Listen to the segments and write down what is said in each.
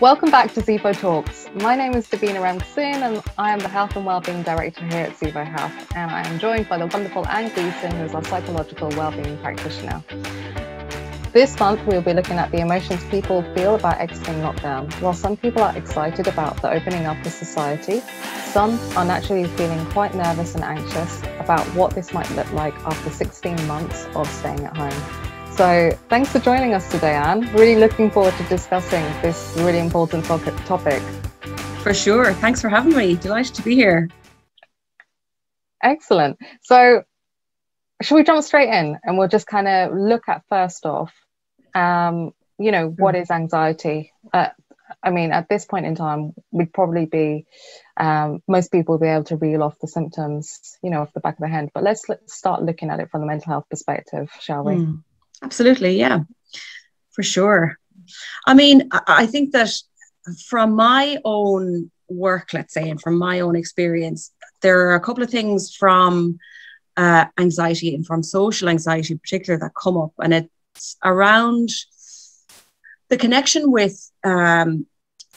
Welcome back to Zevo Talks. My name is Davina Ramkissoon and I am the Health and Wellbeing Director here at Zevo Health. And I am joined by the wonderful Ann Gleeson, who is our psychological wellbeing practitioner. This month, we'll be looking at the emotions people feel about exiting lockdown. While some people are excited about the opening up of society, some are naturally feeling quite nervous and anxious about what this might look like after 16 months of staying at home. So thanks for joining us today, Ann. Really looking forward to discussing this really important topic. For sure. Thanks for having me. Delighted to be here. Excellent. So, shall we jump straight in and we'll just kind of look at first off, um, you know, what mm. anxiety? Uh, I mean, at this point in time, we'd probably be, um, most people will be able to reel off the symptoms, you know, off the back of the hand. But let's, let's start looking at it from the mental health perspective, shall we? Mm. Absolutely, yeah, for sure. I mean, I think that from my own work, let's say, and from my own experience, there are a couple of things from uh, anxiety and from social anxiety in particular that come up, and it's around the connection with um,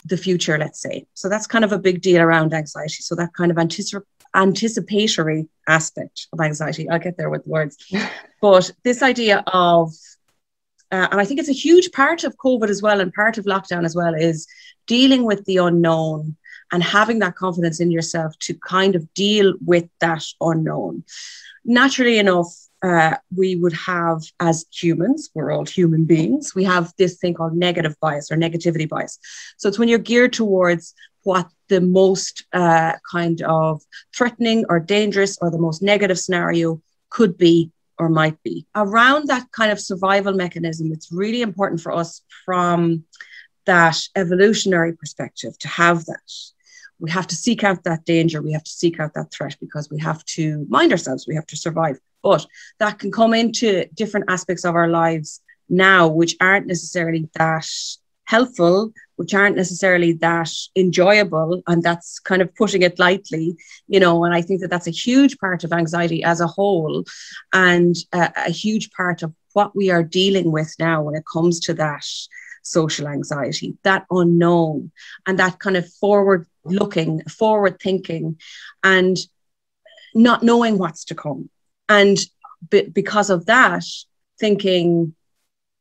the future, let's say. So that's kind of a big deal around anxiety. So that kind of anticip- anticipatory aspect of anxiety. I'll get there with words. but this idea of, uh, and I think it's a huge part of COVID as well, and part of lockdown as well, is dealing with the unknown and having that confidence in yourself to kind of deal with that unknown. Naturally enough, uh, we would have, as humans, we're all human beings, we have this thing called negative bias or negativity bias. So it's when you're geared towards what the most uh, kind of threatening or dangerous or the most negative scenario could be or might be. Around that kind of survival mechanism, it's really important for us from that evolutionary perspective to have that. We have to seek out that danger, we have to seek out that threat because we have to mind ourselves, we have to survive. But that can come into different aspects of our lives now, which aren't necessarily that helpful, which aren't necessarily that enjoyable. And that's kind of putting it lightly, you know. And I think that that's a huge part of anxiety as a whole and a, a huge part of what we are dealing with now when it comes to that social anxiety, that unknown, and that kind of forward looking, forward thinking, and not knowing what's to come. And because of that, thinking,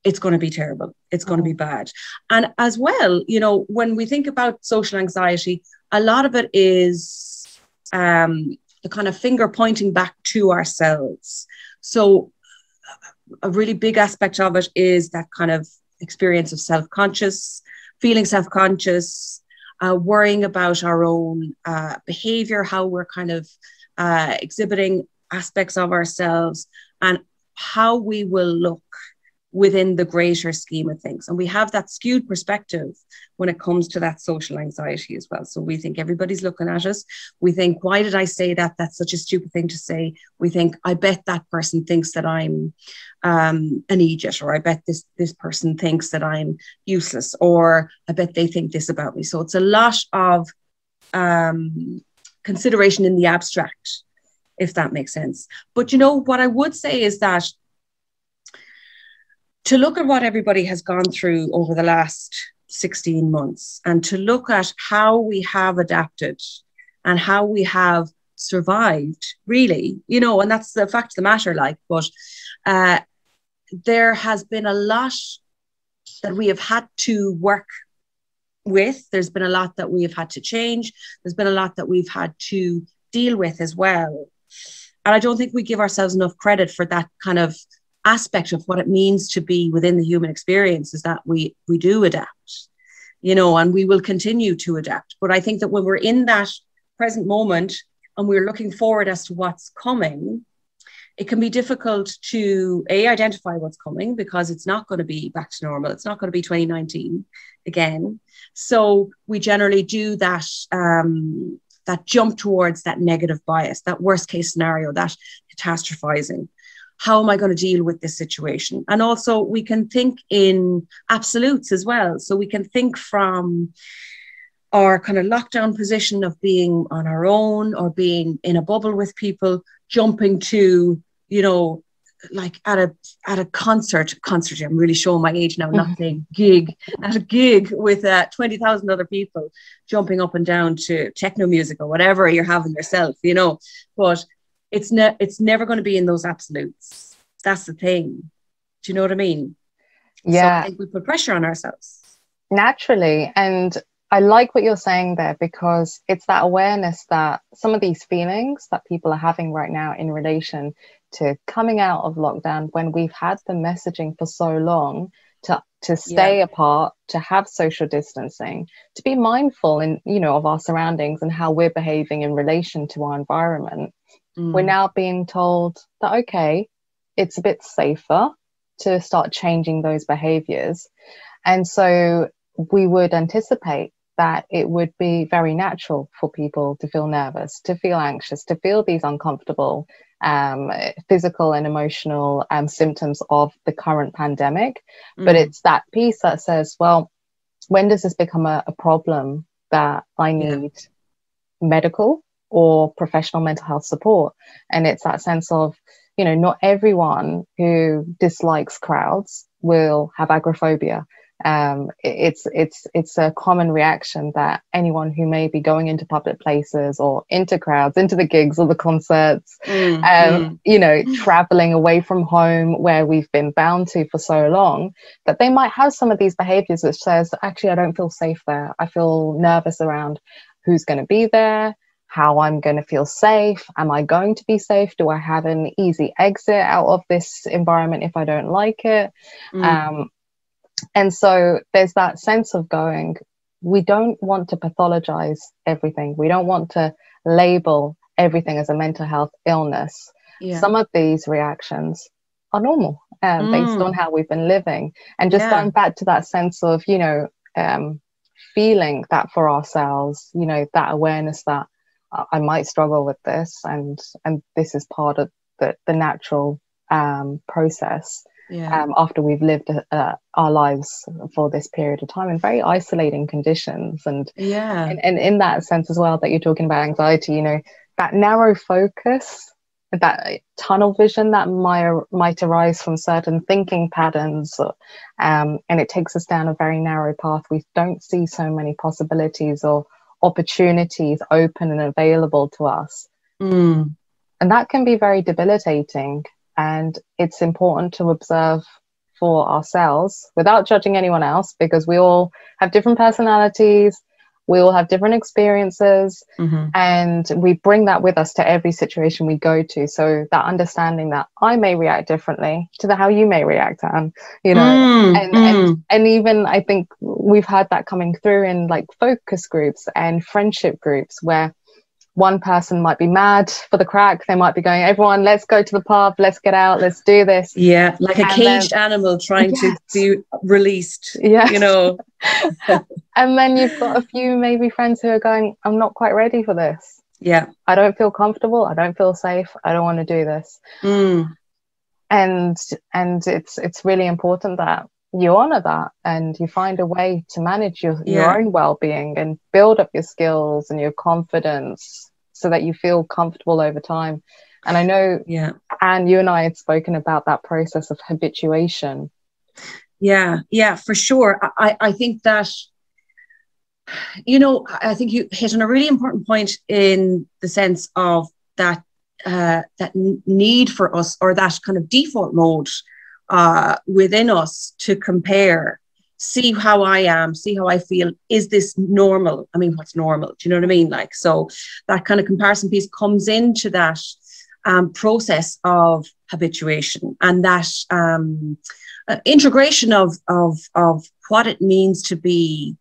it's going to be terrible. It's going to be bad. And as well, you know, when we think about social anxiety, a lot of it is um, the kind of finger pointing back to ourselves. So, a really big aspect of it is that kind of experience of self conscious, feeling self conscious, uh, worrying about our own uh, behavior, how we're kind of uh, exhibiting aspects of ourselves, and how we will look within the greater scheme of things. And we have that skewed perspective when it comes to that social anxiety as well. So we think everybody's looking at us. We think, why did I say that? That's such a stupid thing to say. We think, I bet that person thinks that I'm um, an idiot, or I bet this this person thinks that I'm useless, or I bet they think this about me. So it's a lot of um, consideration in the abstract, if that makes sense. But you know what I would say is that to look at what everybody has gone through over the last 16 months and to look at how we have adapted and how we have survived, really, you know, and that's the fact of the matter, like, but uh, there has been a lot that we have had to work with. There's been a lot that we have had to change. There's been a lot that we've had to deal with as well. And I don't think we give ourselves enough credit for that kind of aspect of what it means to be within the human experience is that we we do adapt you know and we will continue to adapt. But i think that when we're in that present moment and we're looking forward as to what's coming it can be difficult to a identify what's coming because it's not going to be back to normal. It's not going to be 2019 again. So we generally do that um, that jump towards that negative bias that worst case scenario that catastrophizing how am I going to deal with this situation? And also, we can think in absolutes as well. So we can think from our kind of lockdown position of being on our own or being in a bubble with people, jumping to, you know, like at a at a concert concert i'm really showing my age now not mm-hmm. saying gig at a gig with uh, 20,000 other people jumping up and down to techno music or whatever you're having yourself you know but it's ne- it's never going to be in those absolutes. That's the thing. Do you know what i mean? Yeah so I think we put pressure on ourselves. Naturally. And I like what you're saying there because it's that awareness that some of these feelings that people are having right now in relation to coming out of lockdown when we've had the messaging for so long to to stay yeah. apart to have social distancing to be mindful in you know of our surroundings and how we're behaving in relation to our environment mm. we're now being told that okay it's a bit safer to start changing those behaviors and so we would anticipate that it would be very natural for people to feel nervous, to feel anxious, to feel these uncomfortable um, physical and emotional um, symptoms of the current pandemic. Mm. But it's that piece that says, well, when does this become a, a problem that I need yeah. medical or professional mental health support? And it's that sense of, you know, not everyone who dislikes crowds will have agoraphobia um, it's it's it's a common reaction that anyone who may be going into public places or into crowds, into the gigs or the concerts, mm, um, mm. you know, traveling away from home where we've been bound to for so long, that they might have some of these behaviors which says, actually, I don't feel safe there. I feel nervous around who's going to be there, how I'm going to feel safe. Am I going to be safe? Do I have an easy exit out of this environment if I don't like it? Mm. Um, and so there's that sense of going, we don't want to pathologize everything. We don't want to label everything as a mental health illness. Yeah. Some of these reactions are normal um, mm. based on how we've been living. And just yeah. going back to that sense of, you know, um, feeling that for ourselves, you know, that awareness that I might struggle with this and and this is part of the, the natural um, process yeah. um, after we've lived uh, our lives for this period of time in very isolating conditions. And yeah. and, and in that sense as well that you're talking about anxiety you know that narrow focus that tunnel vision that might, might arise from certain thinking patterns um, and it takes us down a very narrow path. We don't see so many possibilities or opportunities open and available to us mm. and that can be very debilitating and it's important to observe for ourselves without judging anyone else because we all have different personalities we all have different experiences mm-hmm. and we bring that with us to every situation we go to so that understanding that i may react differently to the how you may react and you know mm, and, mm. and and even i think we've had that coming through in like focus groups and friendship groups where one person might be mad for the crack. They might be going, everyone, let's go to the pub, let's get out, let's do this. Yeah, like a and caged then, animal trying yes. to be released. Yeah. You know. and then you've got a few maybe friends who are going, I'm not quite ready for this. Yeah. I don't feel comfortable. I don't feel safe. I don't want to do this. Mm. And and it's it's really important that you honor that and you find a way to manage your, yeah. your own well-being and build up your skills and your confidence so that you feel comfortable over time. And i know yeah. And you and i had spoken about that process of habituation. Yeah. Yeah for sure. I i think that you know i think you hit on a really important point in the sense of that uh, that need for us or that kind of default mode uh, within us to compare, see how I am, see how I feel. Is this normal? I mean, what's normal? Do you know what I mean? Like, so that kind of comparison piece comes into that um, process of habituation and that um, uh, integration of, of, of what it means to be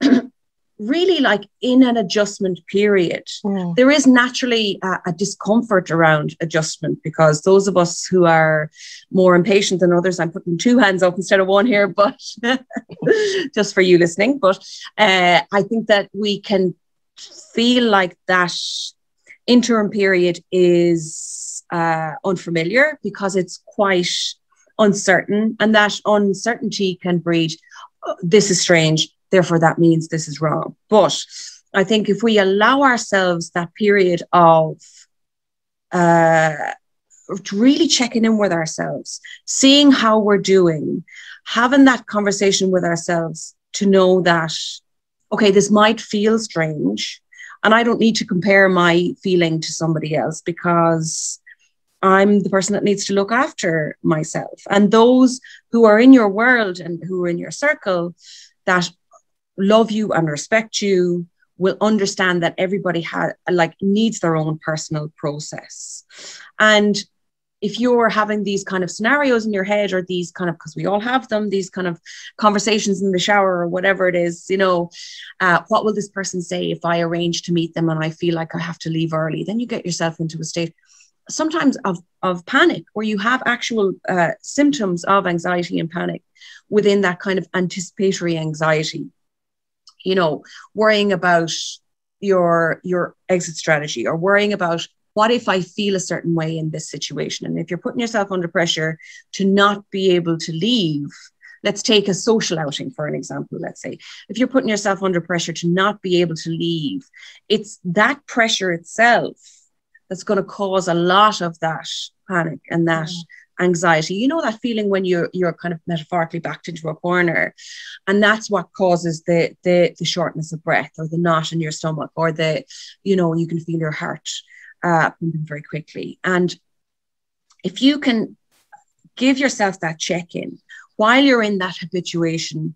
really like in an adjustment period. Mm. There is naturally a, a, discomfort around adjustment because those of us who are more impatient than others, I'm putting two hands up instead of one here, but just for you listening. But uh, I think that we can feel like that interim period is uh, unfamiliar because it's quite uncertain, and that uncertainty can breed. Oh, this is strange therefore that means this is wrong. But I think if we allow ourselves that period of uh, really checking in with ourselves, seeing how we're doing, having that conversation with ourselves to know that, okay, this might feel strange. And I don't need to compare my feeling to somebody else because I'm the person that needs to look after myself. And those who are in your world and who are in your circle that love you and respect you will understand that everybody has like needs their own personal process. And if you're having these kind of scenarios in your head or these kind of because we all have them these kind of conversations in the shower or whatever it is you know uh, what will this person say if i arrange to meet them and i feel like i have to leave early then you get yourself into a state sometimes of, of panic where you have actual uh, symptoms of anxiety and panic within that kind of anticipatory anxiety you know worrying about your your exit strategy or worrying about what if I feel a certain way in this situation? And if you're putting yourself under pressure to not be able to leave, let's take a social outing for an example. Let's say if you're putting yourself under pressure to not be able to leave, it's that pressure itself that's going to cause a lot of that panic and that. Mm. Anxiety you know that feeling when you're you're kind of metaphorically backed into a corner and that's what causes the the, the shortness of breath or the knot in your stomach or the you know you can feel your heart uh, pumping very quickly. And if you can give yourself that check in while you're in that habituation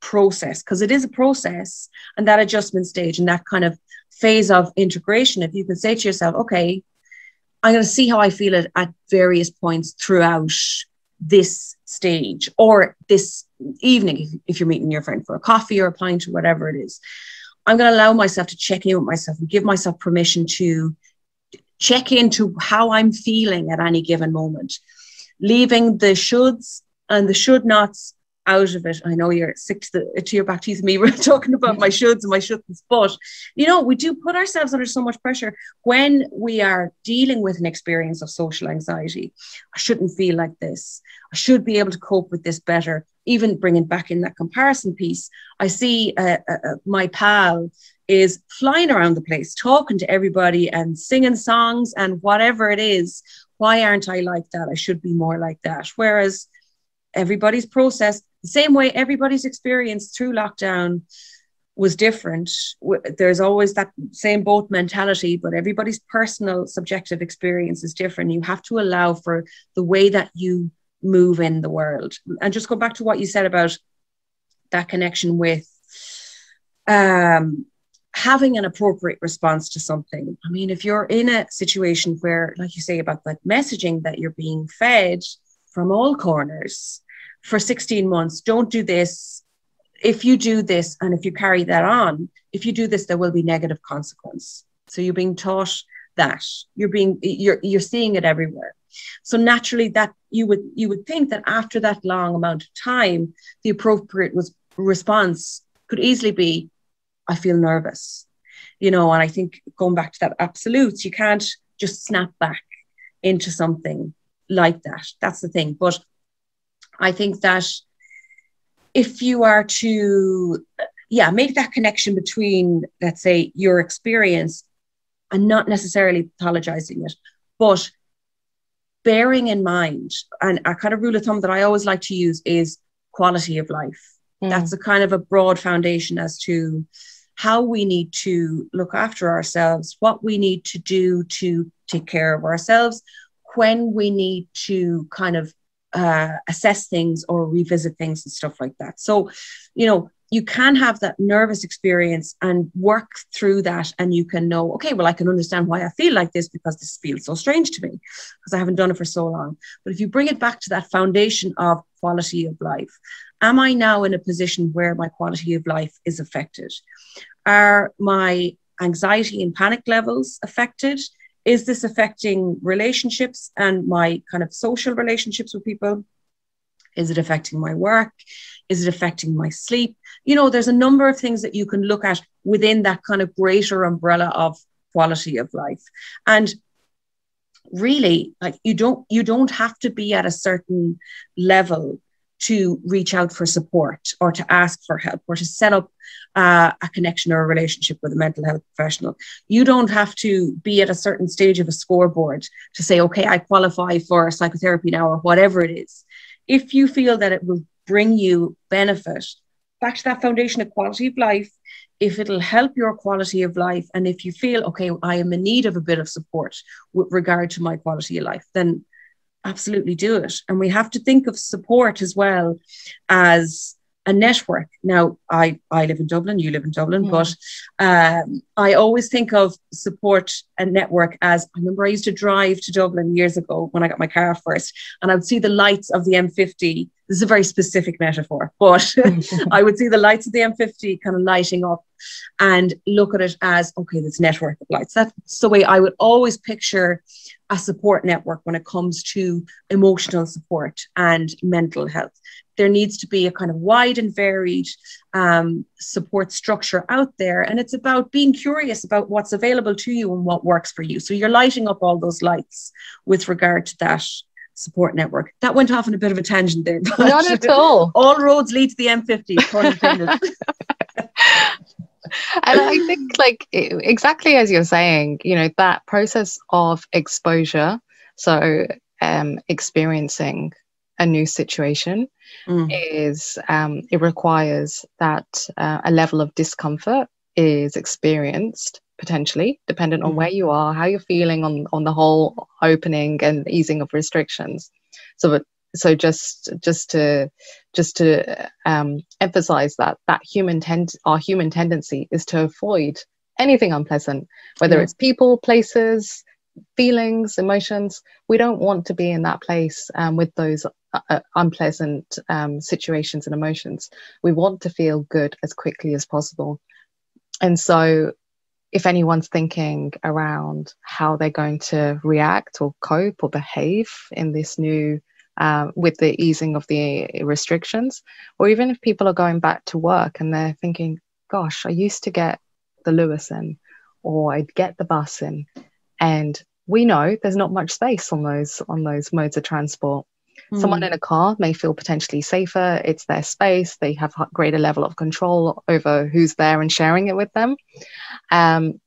process, because it is a process and that adjustment stage and that kind of phase of integration, if you can say to yourself, okay, I'm going to see how I feel it at various points throughout this stage or this evening, if, you're meeting your friend for a coffee or a pint or whatever it is. I'm going to allow myself to check in with myself and give myself permission to check into how I'm feeling at any given moment, leaving the shoulds and the should nots out of it. I know you're sick to, to your back teeth me. We're talking about my shoulds and my shouldn't, but you know, we do put ourselves under so much pressure when we are dealing with an experience of social anxiety. I shouldn't feel like this. I should be able to cope with this better. Even bringing back in that comparison piece, I see uh, uh, uh my pal is flying around the place, talking to everybody and singing songs and whatever it is. Why aren't I like that? I should be more like that. Whereas everybody's process, the same way everybody's experience through lockdown was different. There's always that same boat mentality, but everybody's personal subjective experience is different. You have to allow for the way that you move in the world. And just go back to what you said about that connection with um, having an appropriate response to something. I mean, if you're in a situation where, like you say, about that messaging that you're being fed from all corners for 16 months, don't do this. If you do this and if you carry that on, if you do this, there will be negative consequence. So you're being taught that you're being you're you're seeing it everywhere. So naturally, that you would you would think that after that long amount of time, the appropriate was response could easily be I feel nervous, you know, and I think going back to that absolutes, you can't just snap back into something like that. That's the thing. But I think that if you are to, yeah, make that connection between, let's say, your experience and not necessarily pathologizing it, but bearing in mind, and a kind of rule of thumb that I always like to use is quality of life. Mm. That's a kind of a broad foundation as to how we need to look after ourselves, what we need to do to take care of ourselves, when we need to kind of uh, assess things or revisit things and stuff like that. So, you know, you can have that nervous experience and work through that, and you can know, okay, well, I can understand why I feel like this because this feels so strange to me because I haven't done it for so long. But if you bring it back to that foundation of quality of life, am I now in a position where my quality of life is affected? Are my anxiety and panic levels affected? Is this affecting relationships and my kind of social relationships with people? Is it affecting my work? Is it affecting my sleep? You know, there's a number of things that you can look at within that kind of greater umbrella of quality of life. And really, like you don't you don't have to be at a certain level to reach out for support or to ask for help or to set up uh, a connection or a relationship with a mental health professional. You don't have to be at a certain stage of a scoreboard to say, okay, I qualify for psychotherapy now or whatever it is. If you feel that it will bring you benefit, back to that foundation of quality of life, if it'll help your quality of life, and if you feel, okay, I am in need of a bit of support with regard to my quality of life, then absolutely do it. And we have to think of support as well as a network. Now, I, I live in Dublin, you live in Dublin, but um, I always think of support and network as I remember I used to drive to Dublin years ago when I got my car first, and I would see the lights of the M50. This is a very specific metaphor, but I would see the lights of the M50 kind of lighting up and look at it as okay, this network of lights. That's the way I would always picture a support network when it comes to emotional support and mental health. There needs to be a kind of wide and varied um, support structure out there. And it's about being curious about what's available to you and what works for you. So you're lighting up all those lights with regard to that support network. That went off on a bit of a tangent there. Not at all. all roads lead to the M50. and I think, like, exactly as you're saying, you know, that process of exposure, so um, experiencing a new situation, mm. is um, it requires that uh, a level of discomfort is experienced potentially dependent on where you are how you're feeling on on the whole opening and easing of restrictions. So so just just to just to um, emphasize that that human tend our human tendency is to avoid anything unpleasant whether yeah. it's people places feelings emotions. We don't want to be in that place um, with those uh, uh, unpleasant um, situations and emotions. We want to feel good as quickly as possible. And so if anyone's thinking around how they're going to react or cope or behave in this new uh, with the easing of the restrictions, or even if people are going back to work and they're thinking, gosh, I used to get the Luas in, or I'd get the bus in. And we know there's not much space on those on those modes of transport. Mm. Someone in a car may feel potentially safer. It's their space. They have a greater level of control over who's there and sharing it with them. Um,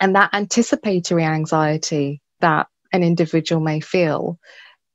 and that anticipatory anxiety that an individual may feel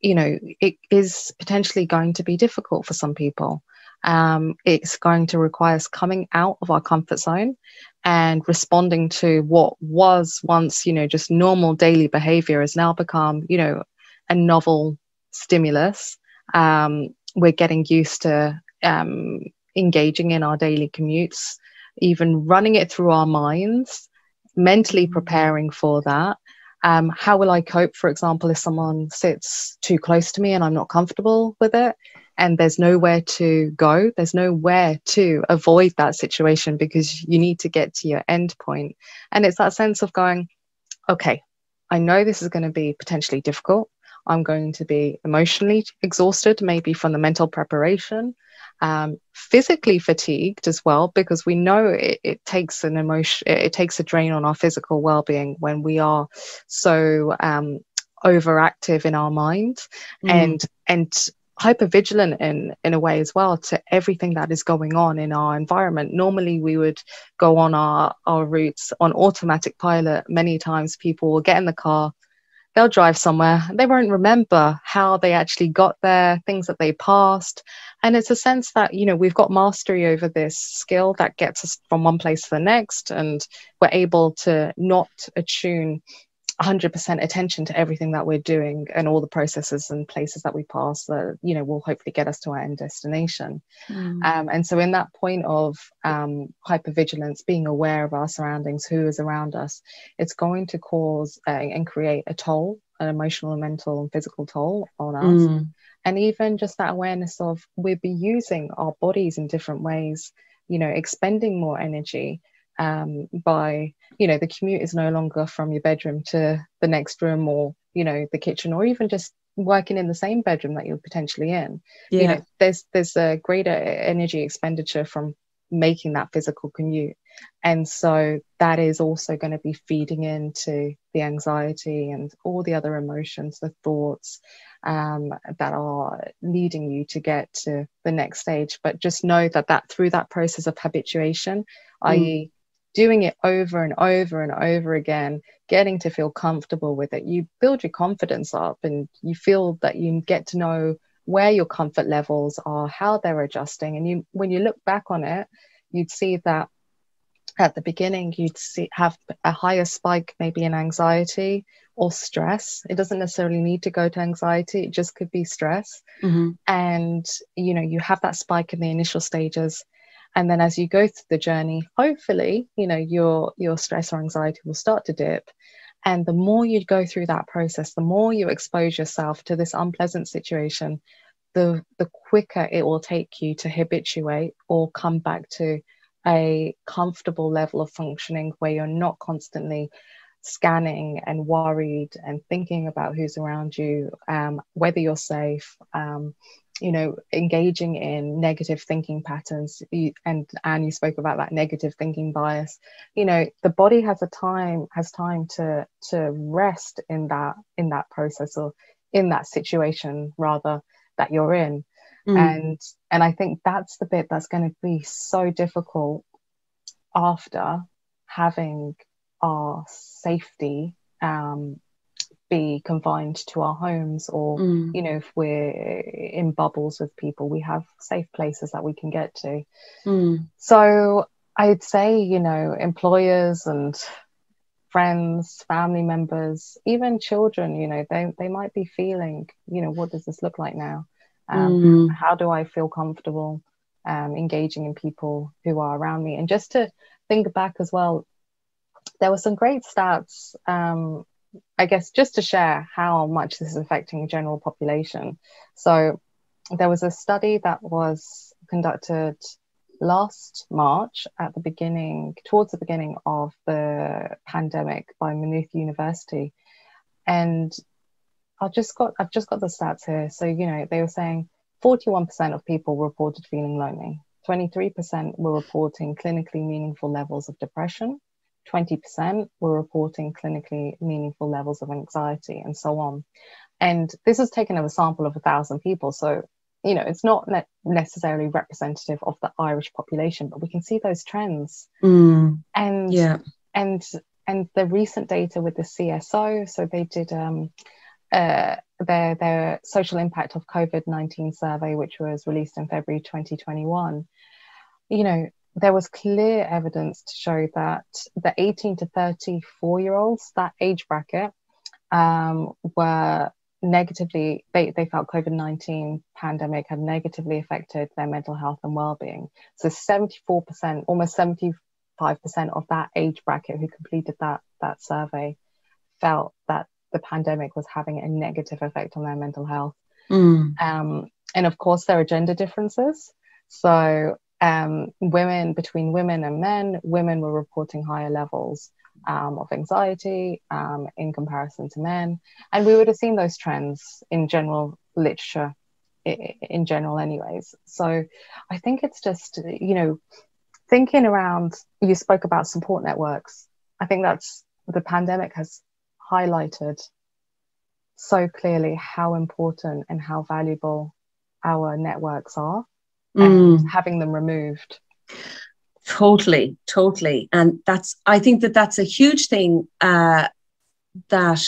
you know, it is potentially going to be difficult for some people. Um, it's going to require us coming out of our comfort zone and responding to what was once, you know, just normal daily behavior has now become, you know, a novel stimulus. Um, we're getting used to um, engaging in our daily commutes, even running it through our minds, mentally preparing for that. Um, how will I cope, for example, if someone sits too close to me and I'm not comfortable with it? And there's nowhere to go, there's nowhere to avoid that situation because you need to get to your end point. And it's that sense of going, okay, I know this is going to be potentially difficult. I'm going to be emotionally exhausted, maybe from the mental preparation um, physically fatigued as well because we know it, it, takes an emotion it takes a drain on our physical well-being when we are so um, overactive in our mind mm. and and hyper vigilant in in a way as well to everything that is going on in our environment normally we would go on our our routes on automatic pilot many times people will get in the car they'll drive somewhere. They won't remember how they actually got there things that they passed. And it's a sense that you know we've got mastery over this skill that gets us from one place to the next and we're able to not attune 100% attention to everything that we're doing and all the processes and places that we pass that you know will hopefully get us to our end destination mm. um, and so in that point of um, hypervigilance being aware of our surroundings who is around us it's going to cause uh, and create a toll an emotional and mental and physical toll on us mm. and even just that awareness of we'll be using our bodies in different ways you know expending more energy um, by you know the commute is no longer from your bedroom to the next room or you know the kitchen or even just working in the same bedroom that you're potentially in yeah. you know there's there's a greater energy expenditure from making that physical commute and so that is also going to be feeding into the anxiety and all the other emotions the thoughts um, that are leading you to get to the next stage. But just know that that through that process of habituation, mm. i.e., doing it over and over and over again, getting to feel comfortable with it, you build your confidence up and you feel that you get to know where your comfort levels are, how they're adjusting. And you when you look back on it, you'd see that at the beginning you'd see have a higher spike maybe in anxiety or stress it doesn't necessarily need to go to anxiety it just could be stress mm-hmm. and you know you have that spike in the initial stages and then as you go through the journey hopefully you know your your stress or anxiety will start to dip. And the more you go through that process the more you expose yourself to this unpleasant situation the the quicker it will take you to habituate or come back to a comfortable level of functioning where you're not constantly scanning and worried and thinking about who's around you, um, whether you're safe, um, you know, engaging in negative thinking patterns. and and you spoke about that negative thinking bias. You know, the body has a time has time to to rest in that in that process or in that situation rather that you're in. Mm. And and I think that's the bit that's going to be so difficult after having our safety um, be confined to our homes or mm. you know if we're in bubbles with people we have safe places that we can get to mm. so i'd say you know employers and friends family members even children you know they, they might be feeling you know what does this look like now um, mm. how do i feel comfortable um, engaging in people who are around me and just to think back as well there were some great stats, um, I guess, just to share how much this is affecting the general population. So there was a study that was conducted last March at the beginning, towards the beginning of the pandemic by Maynooth University. And I've just got I've just got the stats here. So, you know, they were saying 41% of people reported feeling lonely. 23% were reporting clinically meaningful levels of depression. 20% were reporting clinically meaningful levels of anxiety and so on. And this is taken of a sample of a thousand people. So, you know, it's not ne- necessarily representative of the Irish population, but we can see those trends. Mm, and yeah. And and the recent data with the CSO, so they did um, uh, their their social impact of COVID nineteen survey, which was released in February 2021. You know, there was clear evidence to show that the 18 to 34 year olds, that age bracket, um, were negatively they, they felt covid-19 pandemic had negatively affected their mental health and well-being. So 74% almost 75% of that age bracket who completed that that survey felt that the pandemic was having a negative effect on their mental health. Mm. um, and of course there are gender differences. So um, women between women and men, women were reporting higher levels um, of anxiety um, in comparison to men, and we would have seen those trends in general literature, in general, anyways. So I think it's just you know thinking around. You spoke about support networks. I think that's the pandemic has highlighted so clearly how important and how valuable our networks are mm. and having them removed. Totally totally. And that's i think that that's a huge thing uh, that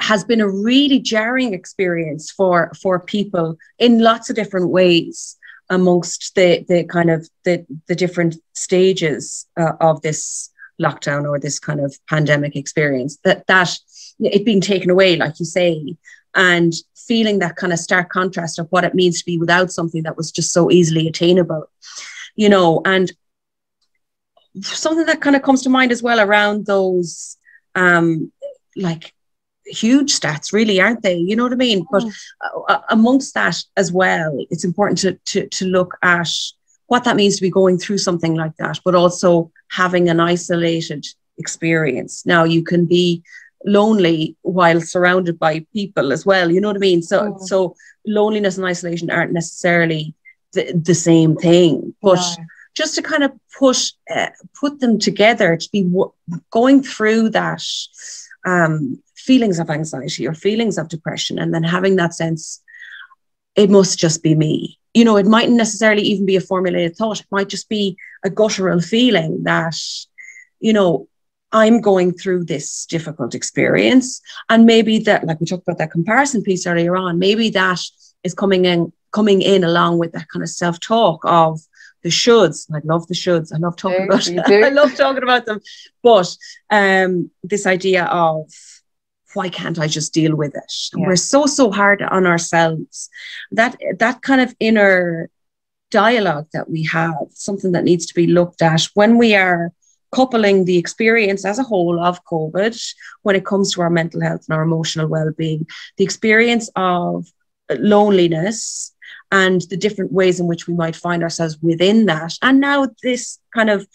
has been a really jarring experience for for people in lots of different ways amongst the the kind of the the different stages uh, of this lockdown or this kind of pandemic experience. That that it being taken away like you say and feeling that kind of stark contrast of what it means to be without something that was just so easily attainable, you know, and something that kind of comes to mind as well around those um like huge stats really aren't they? You know what i mean? But uh, amongst that as well it's important to, to to look at what that means to be going through something like that but also having an isolated experience. Now you can be lonely while surrounded by people as well you know what i mean so mm. so loneliness and isolation aren't necessarily the, the same thing but just to kind of push uh, put them together to be w- going through that um, feelings of anxiety or feelings of depression, and then having that sense, it must just be me. You know, it mightn't necessarily even be a formulated thought. It might just be a guttural feeling that, you know, I'm going through this difficult experience. And maybe that, like we talked about that comparison piece earlier on, maybe that is coming in, coming in along with that kind of self-talk of the shoulds. I love the shoulds. I love talking about I love talking about them. But um, this idea of why can't I just deal with it? Yeah. We're so, so hard on ourselves. That that kind of inner dialogue that we have, something that needs to be looked at when we are coupling the experience as a whole of COVID when it comes to our mental health and our emotional well-being, the experience of loneliness and the different ways in which we might find ourselves within that. And now this kind of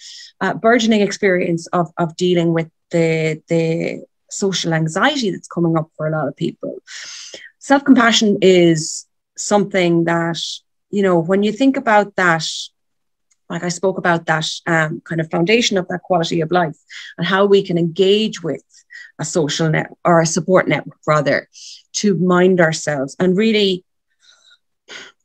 uh, burgeoning experience of, of dealing with the, the social anxiety that's coming up for a lot of people. Self-compassion is something that, you know, when you think about that like I spoke about that um, kind of foundation of that quality of life and how we can engage with a social net or a support network rather to mind ourselves and really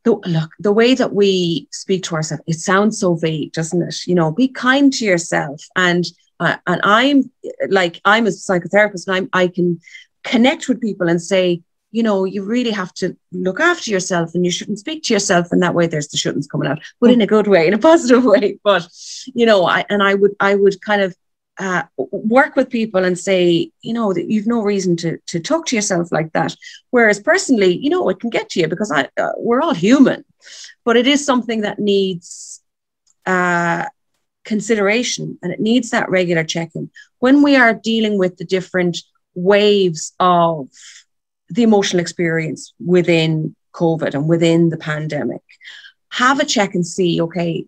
the, look the way that we speak to ourselves it sounds so vague doesn't it? You know be kind to yourself and uh, and i'm like i'm a psychotherapist and i'm i can connect with people and say you know, you really have to look after yourself and you shouldn't speak to yourself in that way. There's the shouldn'ts coming out, but in a good way, in a positive way. But, you know, I, and I would, I would kind of uh, work with people and say, you know, that you've no reason to, to talk to yourself like that. Whereas personally, you know, it can get to you because I, uh, we're all human, but it is something that needs, uh, consideration and it needs that regular check-in when we are dealing with the different waves of the emotional experience within COVID and within the pandemic. Have a check and see, okay,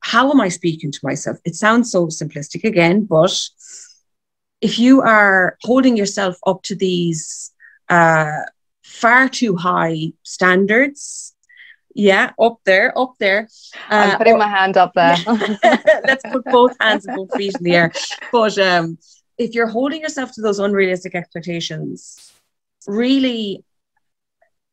how am I speaking to myself? It sounds so simplistic again, but if you are holding yourself up to these uh, far too high standards, yeah, up there, up there. Uh, I'm putting my hand up there. let's put both hands and both feet in the air. But um, if you're holding yourself to those unrealistic expectations, really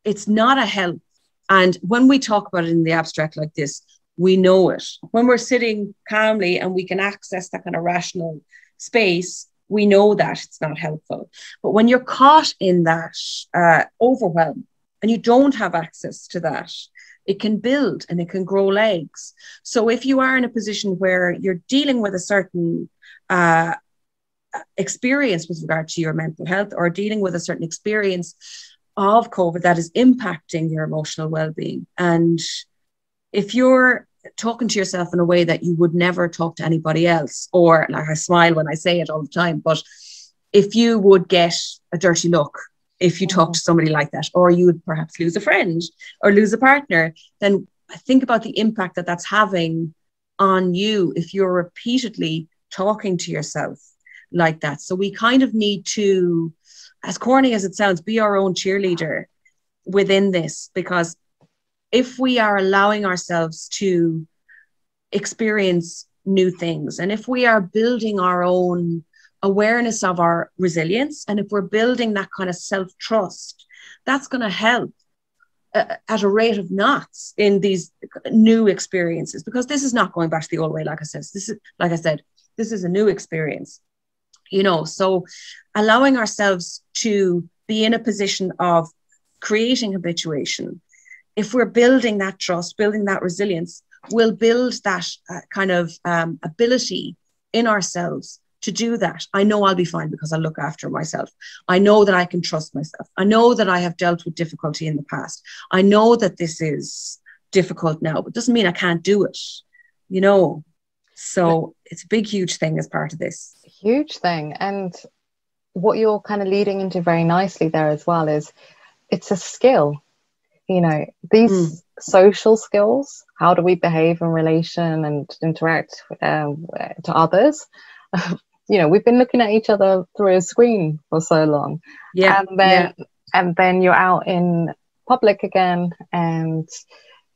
it's not a help. And when we talk about it in the abstract like this, we know it. When we're sitting calmly and we can access that kind of rational space, we know that it's not helpful. But when you're caught in that uh, overwhelm and you don't have access to that, it can build and it can grow legs. So if you are in a position where you're dealing with a certain uh, experience with regard to your mental health or dealing with a certain experience of COVID that is impacting your emotional well being. And if you're talking to yourself in a way that you would never talk to anybody else, or like I smile when I say it all the time, but if you would get a dirty look if you talk to somebody like that, or you would perhaps lose a friend or lose a partner, then think about the impact that that's having on you if you're repeatedly talking to yourself like that. So we kind of need to, as corny as it sounds, be our own cheerleader within this because if we are allowing ourselves to experience new things and if we are building our own awareness of our resilience and if we're building that kind of self trust, that's going to help uh, at a rate of knots in these new experiences because this is not going back to the old way like i said this is like i said this is a new experience you know so allowing ourselves to be in a position of creating habituation if we're building that trust building that resilience we'll build that uh, kind of um, ability in ourselves to do that. I know i'll be fine because i look after myself. I know that i can trust myself. I know that i have dealt with difficulty in the past. I know that this is difficult now but doesn't mean i can't do it you know? So it's a big huge thing as part of this huge thing. And what you're kind of leading into very nicely there as well is it's a skill. You know, these mm. social skills, how do we behave in relation and interact um, to others? you know, we've been looking at each other through a screen for so long. Yeah. And then, yeah. and then you're out in public again and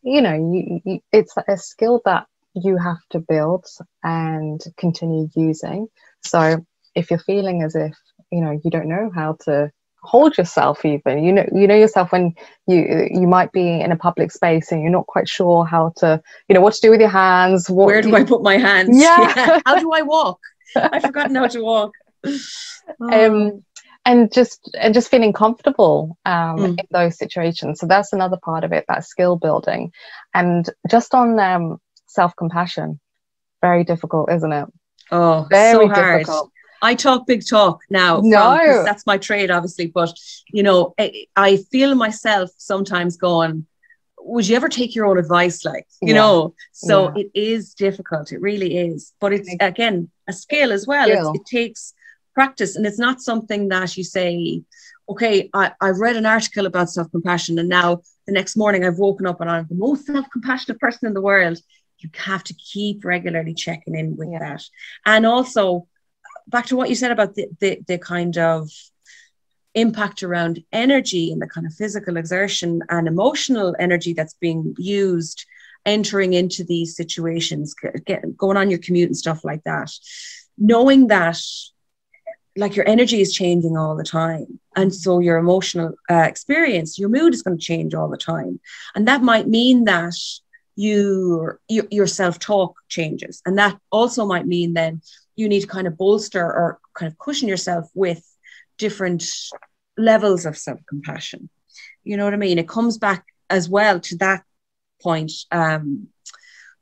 you know you, you, it's a skill that you have to build and continue using so if you're feeling as if you know you don't know how to hold yourself even you know you know yourself when you you might be in a public space and you're not quite sure how to you know what to do with your hands where do, do i put my hands yeah. yeah. how do i walk i've forgotten how to walk um and just and just feeling comfortable um, mm. in those situations so that's another part of it that skill building and just on um, self-compassion very difficult isn't it oh very so hard. difficult I talk big talk now. No, from, that's my trade, obviously. But you know, I, I, feel myself sometimes going, "Would you ever take your own advice?" Like, you yeah. know. So yeah. it is difficult. It really is. But it's again a skill as well. It takes practice, and it's not something that you say, "Okay, I, I've read an article about self compassion, and now the next morning I've woken up and I'm the most self compassionate person in the world." You have to keep regularly checking in with yeah. that, and also back to what you said about the, the, the kind of impact around energy and the kind of physical exertion and emotional energy that's being used entering into these situations get, going on your commute and stuff like that. Knowing that like your energy is changing all the time. And so your emotional uh, experience your mood is going to change all the time. And that might mean that you your, your self-talk changes and that also might mean then you need to kind of bolster or kind of cushion yourself with different levels of self compassion. You know what I mean? It comes back as well to that point. Um,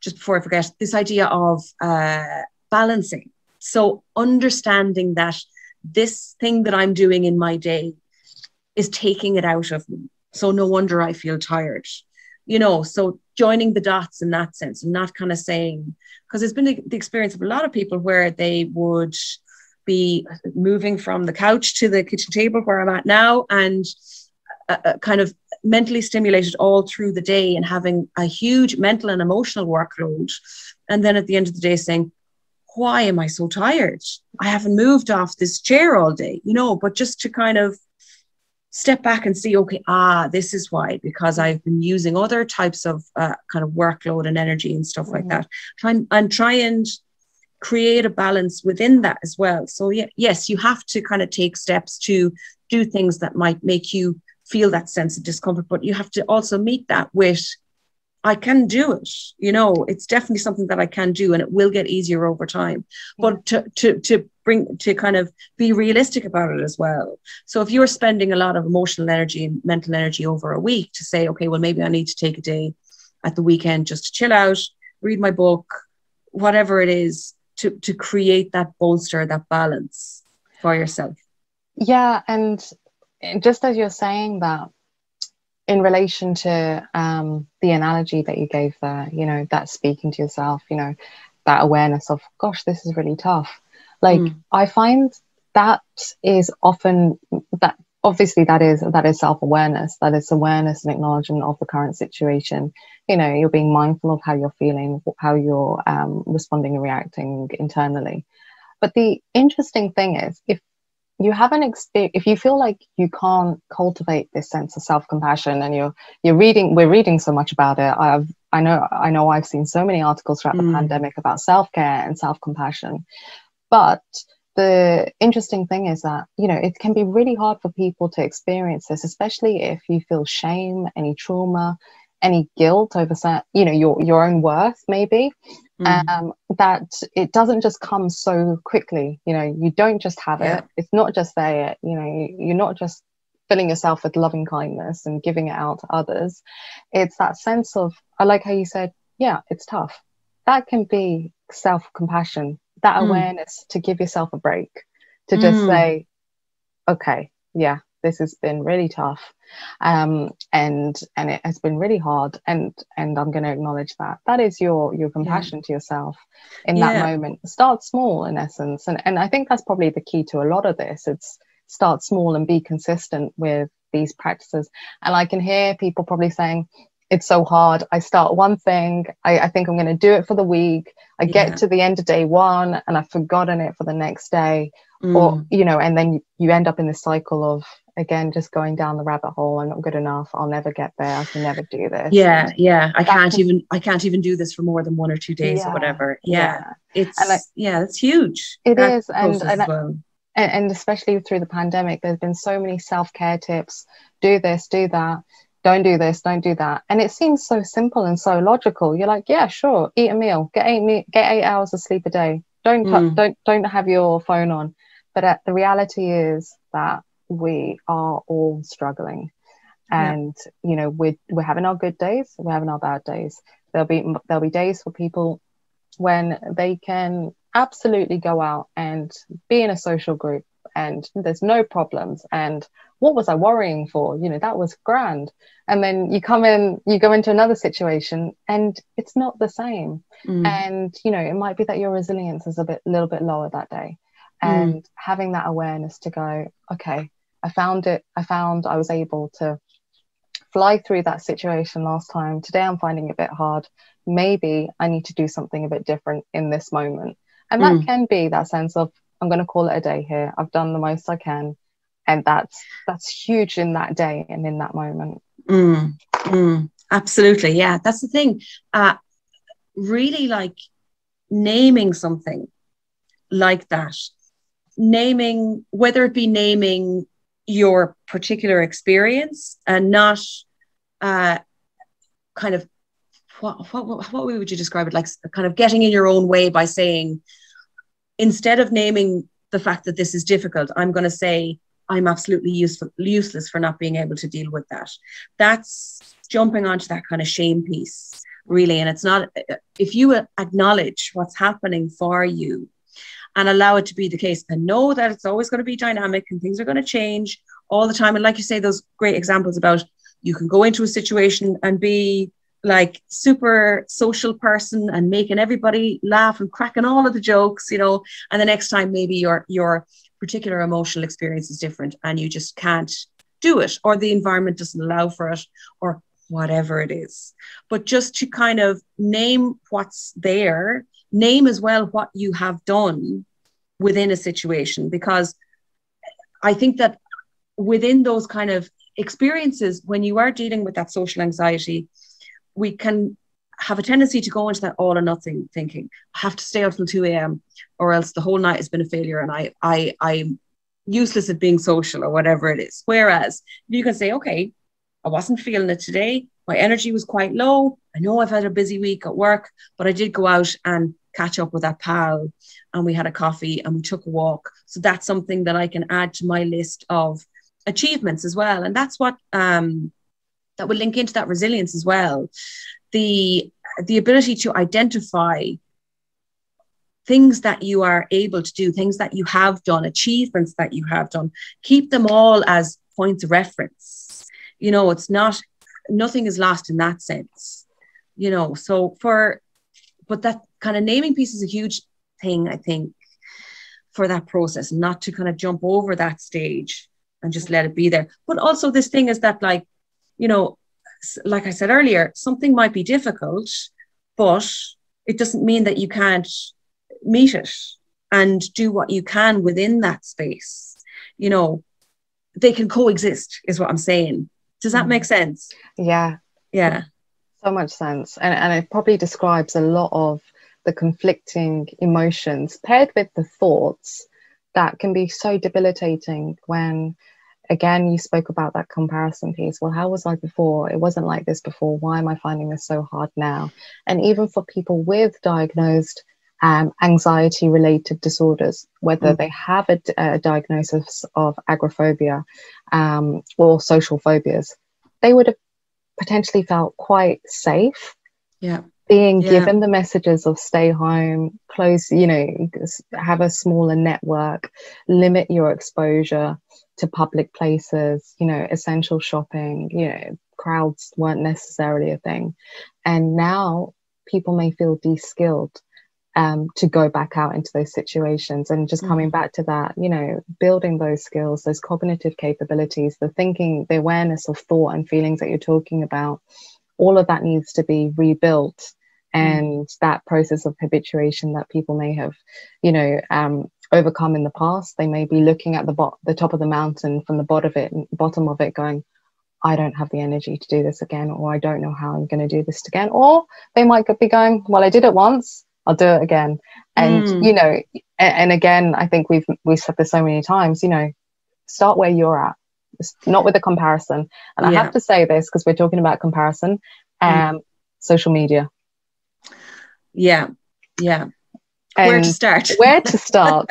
just before I forget, this idea of uh, balancing. So, understanding that this thing that I'm doing in my day is taking it out of me. So, no wonder I feel tired. You know, so joining the dots in that sense and not kind of saying, because it's been the experience of a lot of people where they would be moving from the couch to the kitchen table where I'm at now and uh, uh, kind of mentally stimulated all through the day and having a huge mental and emotional workload. And then at the end of the day saying, why am I so tired? I haven't moved off this chair all day, you know, but just to kind of step back and see, okay, ah, this is why, because I've been using other types of uh, kind of workload and energy and stuff mm-hmm. like that. Try and, and try and create a balance within that as well. So yeah, yes, you have to kind of take steps to do things that might make you feel that sense of discomfort, but you have to also meet that with I can do it. You know, it's definitely something that I can do and it will get easier over time. But to, to, to bring, to kind of be realistic about it as well. So if you're spending a lot of emotional energy and mental energy over a week to say, okay, well, maybe I need to take a day at the weekend just to chill out, read my book, whatever it is, to, to create that bolster, that balance for yourself. Yeah. And just as you're saying that, in relation to um, the analogy that you gave there, you know, that speaking to yourself, you know, that awareness of, gosh, this is really tough. Like, mm. I find that is often that obviously that is that is self-awareness that is awareness and acknowledgement of the current situation you know you're being mindful of how you're feeling how you're um, responding and reacting internally but the interesting thing is if you haven't experienced if you feel like you can't cultivate this sense of self-compassion and you're you're reading we're reading so much about it i've i know i know i've seen so many articles throughout mm. the pandemic about self-care and self-compassion but the interesting thing is that you know it can be really hard for people to experience this especially if you feel shame any trauma any guilt over you know your your own worth maybe mm. um, that it doesn't just come so quickly you know you don't just have yeah. it it's not just there you know you're not just filling yourself with loving kindness and giving it out to others it's that sense of i like how you said yeah it's tough that can be self-compassion that mm. awareness to give yourself a break to just mm. say okay yeah this has been really tough um, and and it has been really hard and and i'm going to acknowledge that that is your your compassion yeah. to yourself in yeah. that moment start small in essence and and i think that's probably the key to a lot of this it's start small and be consistent with these practices and i can hear people probably saying it's so hard i start one thing i, I think i'm going to do it for the week i yeah. get to the end of day one and i've forgotten it for the next day mm. or you know and then you, you end up in this cycle of again just going down the rabbit hole i'm not good enough i'll never get there i can never do this yeah and yeah i can't even i can't even do this for more than one or two days yeah, or whatever yeah, yeah. it's I, yeah it's huge It is, and, and, well. and, and especially through the pandemic, there's been so many self care tips do this, do that, don't do this, don't do that. And it seems so simple and so logical. You're like, yeah, sure, eat a meal, get eight, me- get eight hours of sleep a day. Don't, t- mm. don't, don't have your phone on. But uh, the reality is that we are all struggling and yeah. you know we're, we're having our good days we're having our bad days there'll be there'll be days for people when they can absolutely go out and be in a social group and there's no problems and what was i worrying for you know that was grand and then you come in you go into another situation and it's not the same mm. and you know it might be that your resilience is a bit little bit lower that day mm. and mm. having that awareness to go okay i found it i found i was able to fly through that situation last time today i'm finding it a bit hard maybe i need to do something a bit different in this moment and that mm. can be that sense of i'm going to call it a day here i've done the most i can and that's that's huge in that day and in that moment mm. Mm. absolutely yeah that's the thing uh, really like naming something like that naming whether it be naming your particular experience and not uh, kind of what, what, what would you describe it like kind of getting in your own way by saying instead of naming the fact that this is difficult i'm going to say i'm absolutely useful, useless for not being able to deal with that. That's jumping onto that kind of shame piece really. And it's not if you acknowledge what's happening for you and allow it to be the case and know that it's always going to be dynamic and things are going to change all the time and like you say those great examples about you can go into a situation and be like super social person and making everybody laugh and cracking all of the jokes, you know, and the next time maybe your your particular emotional experience is different and you just can't do it or the environment doesn't allow for it or whatever it is. But just to kind of name what's there, name as well what you have done within a situation because I think that within those kind of experiences when you are dealing with that social anxiety we can have a tendency to go into that all or nothing thinking I have to stay up till 2 a.m. or else the whole night has been a failure and I I I'm useless at being social or whatever it is. Whereas you can say, okay, I wasn't feeling it today. My energy was quite low. I know I've had a busy week at work, but I did go out and catch up with that pal and we had a coffee and we took a walk. So that's something that I can add to my list of achievements as well. And that's what um, that will link into that resilience as well. The the ability to identify things that you are able to do, things that you have done, achievements that you have done, keep them all as points of reference. You know, it's not nothing is lost in that sense. You know, so for but that kind of naming piece is a huge thing, I think, for that process, not to kind of jump over that stage and just let it be there. But also this thing is that like you know, like I said earlier, something might be difficult, but it doesn't mean that you can't meet it and do what you can within that space. You know, they can coexist, is what I'm saying. Does that mm. make sense? Yeah. Yeah. So much sense. And, and it probably describes a lot of the conflicting emotions paired with the thoughts that can be so debilitating when again, you spoke about that comparison piece. Well, how was I before? It wasn't like this before. Why am I finding this so hard now? And even for people with diagnosed um, anxiety related disorders, whether mm. they have a, a, diagnosis of agoraphobia um, or social phobias, they would have potentially felt quite safe. Yeah. Being yeah. given the messages of stay home, close, you know, have a smaller network, limit your exposure, to public places, you know, essential shopping, you know, crowds weren't necessarily a thing. And now people may feel de-skilled um, to go back out into those situations and just mm. coming back to that, you know, building those skills, those cognitive capabilities, the thinking, the awareness of thought and feelings that you're talking about, all of that needs to be rebuilt. Mm. And mm. that process of habituation that people may have, you know, um, overcome in the past. They may be looking at the bo- the top of the mountain from the bottom of it, bottom of it, going, "I don't have the energy to do this again," or "I don't know how I'm going to do this again." Or they might be going, "Well, I did it once. I'll do it again. And mm. you know, and, and again, I think we've we've said this so many times. You know, start where you're at, not with a comparison. And yeah. I have to say this because we're talking about comparison. Um, mm. social media. Yeah, yeah. Where to start? where to start?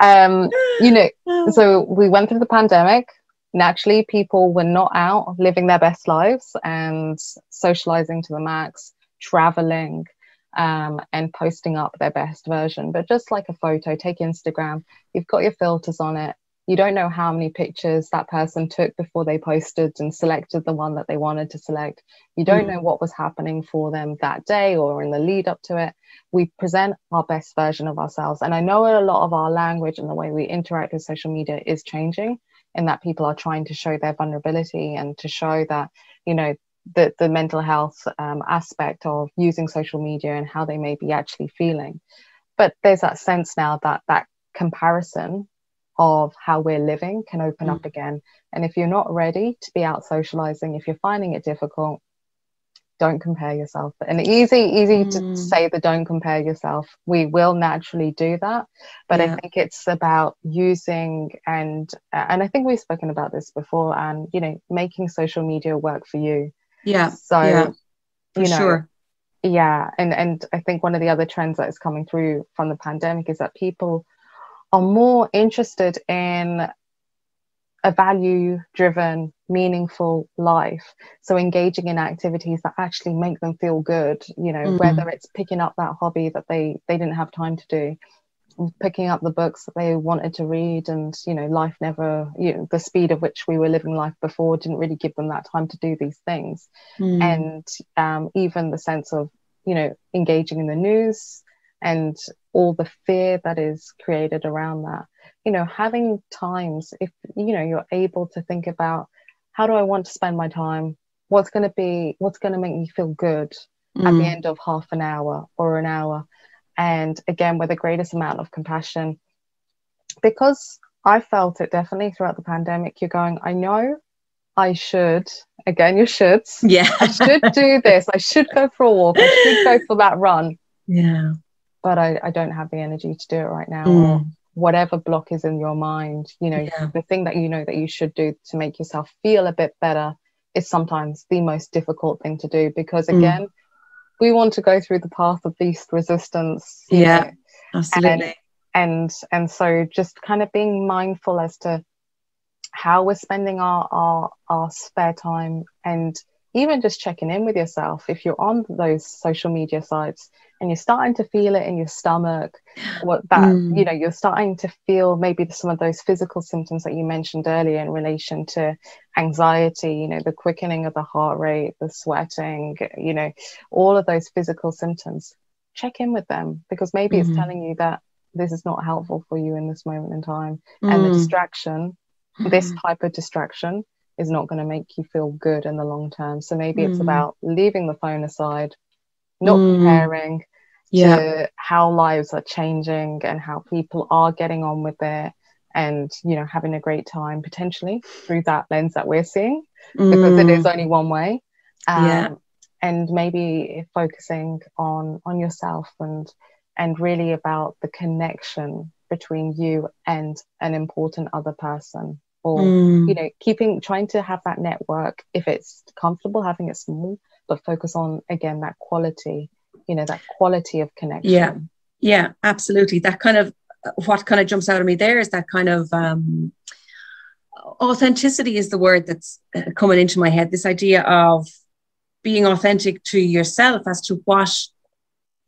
um, you know, so we went through the pandemic naturally people were not out living their best lives and socializing to the max traveling um, and posting up their best version but just like a photo take instagram you've got your filters on it you don't know how many pictures that person took before they posted and selected the one that they wanted to select. You don't mm. know what was happening for them that day or in the lead up to it. We present our best version of ourselves. And i know a lot of our language and the way we interact with social media is changing in that people are trying to show their vulnerability and to show that you know the, the mental health um, aspect of using social media and how they may be actually feeling. But there's that sense now that that comparison of how we're living can open mm. up again. And if you're not ready to be out socializing if you're finding it difficult don't compare yourself. And easy easy mm. to say the don't compare yourself. We will naturally do that. But yeah. i think it's about using and and i think we've spoken about this before and you know making social media work for you. Yeah. So yeah, you know sure. yeah. And and i think one of the other trends that is coming through from the pandemic is that people are more interested in a value driven, meaningful life. So engaging in activities that actually make them feel good, you know, mm. whether it's picking up that hobby that they they didn't have time to do, picking up the books that they wanted to read and you know life never you know the speed of which we were living life before didn't really give them that time to do these things mm. and um, even the sense of you know engaging in the news and all the fear that is created around that. You know having times if you know you're able to think about how do i want to spend my time? What's going to be what's going to make me feel good mm. at the mm. end of half an hour or an hour? And again with the greatest amount of compassion. Because i felt it definitely throughout the pandemic you're going i know i should again you shoulds. Yeah. I should do this. I should go for a walk. I should go for that run. Yeah but I, I don't have the energy to do it right now mm whatever block is in your mind you know yeah. the thing that you know that you should do to make yourself feel a bit better is sometimes the most difficult thing to do because mm. again mm. we want to go through the path of least resistance yeah know, absolutely and, and and so just kind of being mindful as to how we're spending our our, our spare time and even just checking in with yourself if you're on those social media sites and you're starting to feel it in your stomach what that mm. you know you're starting to feel maybe some of those physical symptoms that you mentioned earlier in relation to anxiety you know the quickening of the heart rate the sweating you know all of those physical symptoms check in with them because maybe mm. it's mm-hmm. telling you that this is not helpful for you in this moment in time mm. and the mm. distraction this mm-hmm. type of distraction is not going to make you feel good in the long term so maybe it's about leaving the phone aside not mm. comparing yeah. to how lives are changing and how people are getting on with it and you know having a great time potentially through that lens that we're seeing mm. because it is mm. only one way um, yeah. and maybe focusing on on yourself and and really about the connection between you and an important other person or mm. you know keeping trying to have that network if it's comfortable having it small but focus on again that quality you know that quality of connection. Yeah. Yeah absolutely. That kind of what kind of jumps out of me there is that kind of um authenticity is the word that's uh, coming into my head. This idea of being authentic to yourself as to what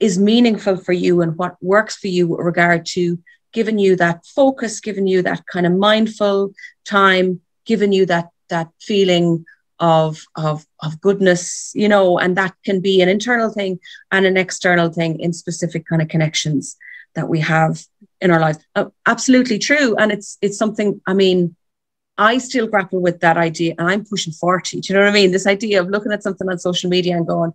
is meaningful for you and what works for you with regard to giving you that focus given you that kind of mindful time given you that that feeling of of of goodness you know and that can be an internal thing and an external thing in specific kind of connections that we have in our lives. Uh, absolutely true. And it's it's something i mean i still grapple with that idea and i'm pushing 40 do you know what i mean? This idea of looking at something on social media and going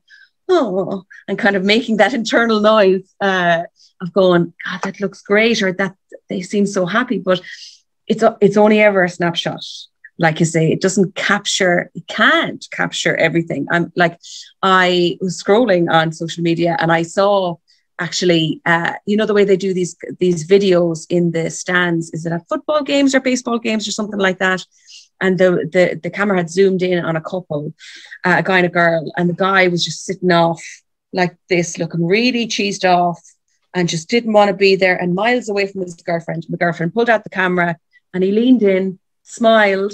oh and kind of making that internal noise uh, of going god that looks great or that they seem so happy. But it's it's only ever a snapshot. Like you say, it doesn't capture, it can't capture everything. I'm like, I was scrolling on social media and I saw actually uh, you know the way they do these these videos in the stands? Is it at football games or baseball games or something like that and the the, the camera had zoomed in on a couple uh, a guy and a girl. And the guy was just sitting off like this looking really cheesed off and just didn't want to be there. And miles away from his girlfriend the girlfriend pulled out the camera and he leaned in smiled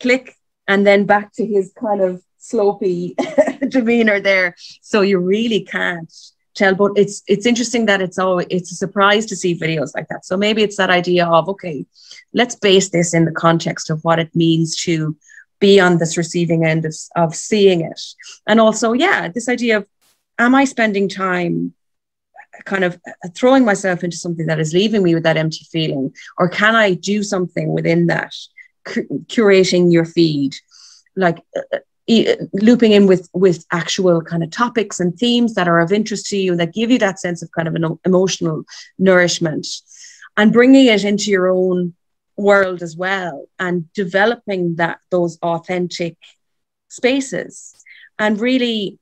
click and then back to his kind of slopey demeanor there. So you really can't tell but it's it's interesting that it's all it's a surprise to see videos like that. So maybe it's that idea of okay let's base this in the context of what it means to be on this receiving end of, of seeing it. And also yeah this idea of am i spending time kind of throwing myself into something that is leaving me with that empty feeling? Or can i do something within that curating your feed? Like uh, uh, looping in with with actual kind of topics and themes that are of interest to you and that give you that sense of kind of an emotional nourishment and bringing it into your own world as well and developing that those authentic spaces and really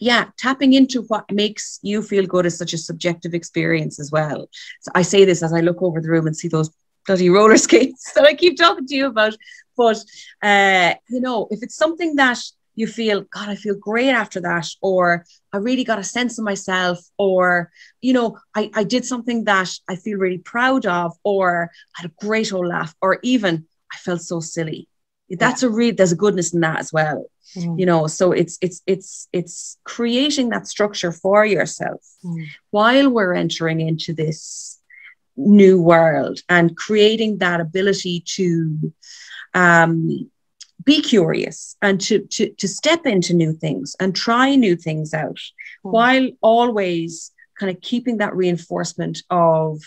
yeah tapping into what makes you feel good is such a subjective experience as well. So i say this as i look over the room and see those bloody roller skates that i keep talking to you about but uh, you know, if it's something that you feel, God, I feel great after that, or I really got a sense of myself, or you know, I, I did something that I feel really proud of, or I had a great old laugh, or even I felt so silly. That's yeah. a real there's a goodness in that as well. Mm. You know, so it's it's it's it's creating that structure for yourself mm. while we're entering into this new world and creating that ability to um, be curious and to, to, to step into new things and try new things out mm. while always kind of keeping that reinforcement of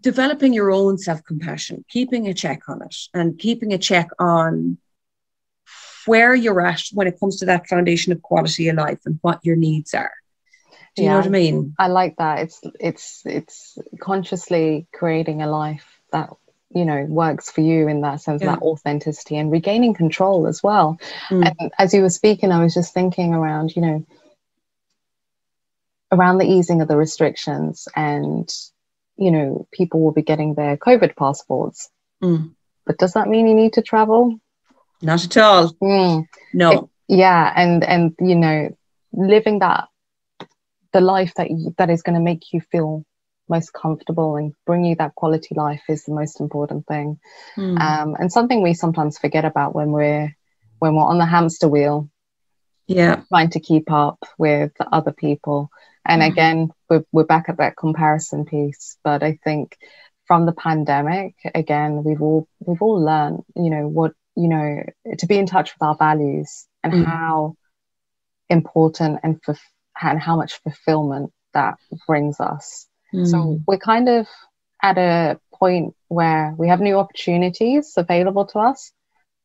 developing your own self-compassion keeping a check on it and keeping a check on where you're at when it comes to that foundation of quality of life and what your needs are. Do you yeah, know what i mean? I like that. It's it's it's consciously creating a life that you know works for you in that sense yeah. that authenticity and regaining control as well mm. and as you were speaking i was just thinking around you know around the easing of the restrictions and you know people will be getting their covid passports mm. but does that mean you need to travel not at all mm. no it, yeah and and you know living that the life that you, that is going to make you feel most comfortable and bring you that quality life is the most important thing mm. um, and something we sometimes forget about when we're when we're on the hamster wheel yeah trying to keep up with other people and mm. again we're, we're back at that comparison piece but i think from the pandemic again we've all we've all learned you know what you know to be in touch with our values and mm. how important and for and how much fulfillment that brings us Mm. So we're kind of at a point where we have new opportunities available to us,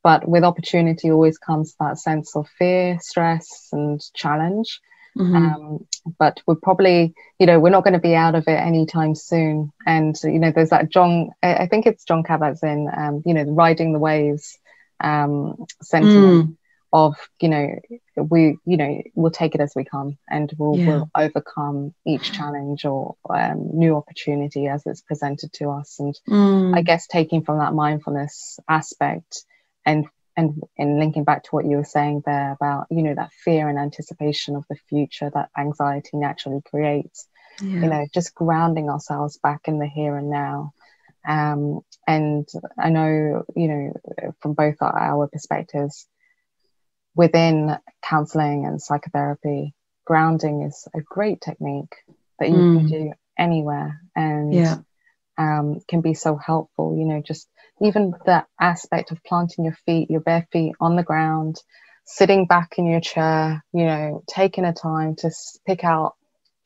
but with opportunity always comes that sense of fear, stress, and challenge. Mm-hmm. Um, but we're probably, you know, we're not going to be out of it anytime soon. And you know, there's that John, I think it's John Kabat-Zinn, um, you know, riding the waves um, sentiment. Mm of you know we you know we'll take it as we come and we'll, yeah. we'll overcome each challenge or um, new opportunity as it's presented to us and mm. i guess taking from that mindfulness aspect and and and linking back to what you were saying there about you know that fear and anticipation of the future that anxiety naturally creates yeah. you know just grounding ourselves back in the here and now um, and i know you know from both our, our perspectives within counseling and psychotherapy, grounding is a great technique that you mm. can do anywhere and yeah. um, can be so helpful. You know, just even the aspect of planting your feet, your bare feet on the ground, sitting back in your chair, you know, taking a time to pick out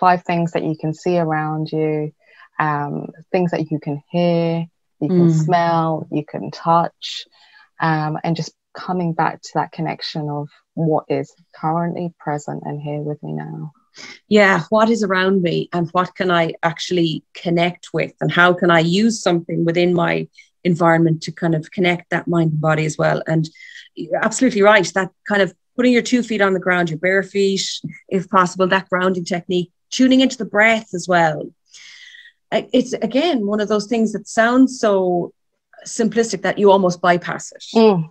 five things that you can see around you, um, things that you can hear, you can mm. smell, you can touch, um, and just coming back to that connection of what is currently present and here with me now. Yeah, what is around me and what can I actually connect with, and how can I use something within my environment to kind of connect that mind and body as well. And you're absolutely right, that kind of putting your two feet on the ground, your bare feet, if possible, that grounding technique, tuning into the breath as well. It's again one of those things that sounds so simplistic that you almost bypass it. Mm.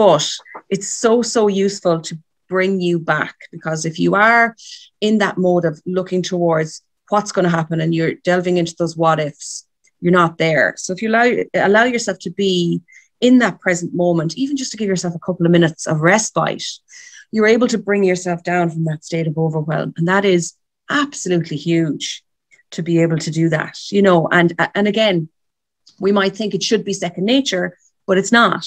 But it's so, so useful to bring you back because if you are in that mode of looking towards what's going to happen and you're delving into those what ifs, you're not there. So if you allow allow yourself to be in that present moment, even just to give yourself a couple of minutes of respite, you're able to bring yourself down from that state of overwhelm. And that is absolutely huge to be able to do that, you know. And and again, we might think it should be second nature, but it's not.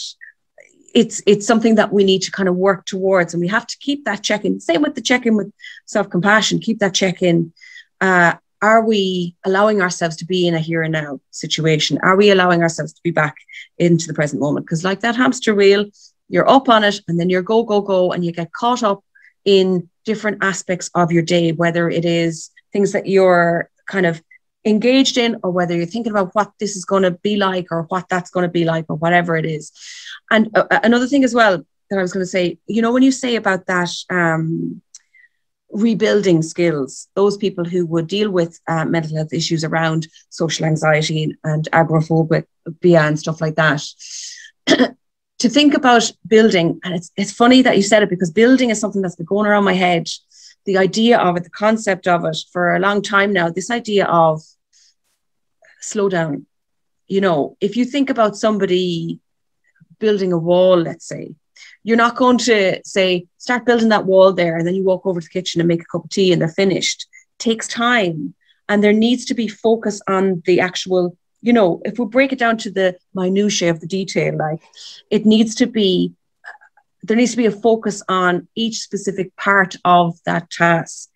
It's it's something that we need to kind of work towards, and we have to keep that check in. Same with the check in with self compassion. Keep that check in. Uh, are we allowing ourselves to be in a here and now situation? Are we allowing ourselves to be back into the present moment? Because like that hamster wheel, you're up on it, and then you're go go go, and you get caught up in different aspects of your day, whether it is things that you're kind of engaged in or whether you're thinking about what this is going to be like or what that's going to be like or whatever it is. And uh, uh, another thing as well that i was going to say you know when you say about that um, rebuilding skills those people who would deal with uh, mental health issues around social anxiety and agoraphobia and stuff like that to think about building and it's, it's funny that you said it because building is something that's been going around my head the idea of it, the concept of it for a long time now, this idea of slow down. You know, if you think about somebody building a wall, let's say, you're not going to say, start building that wall there, and then you walk over to the kitchen and make a cup of tea and they're finished. It takes time. And there needs to be focus on the actual, you know, if we break it down to the minutiae of the detail, like it needs to be there needs to be a focus on each specific part of that task.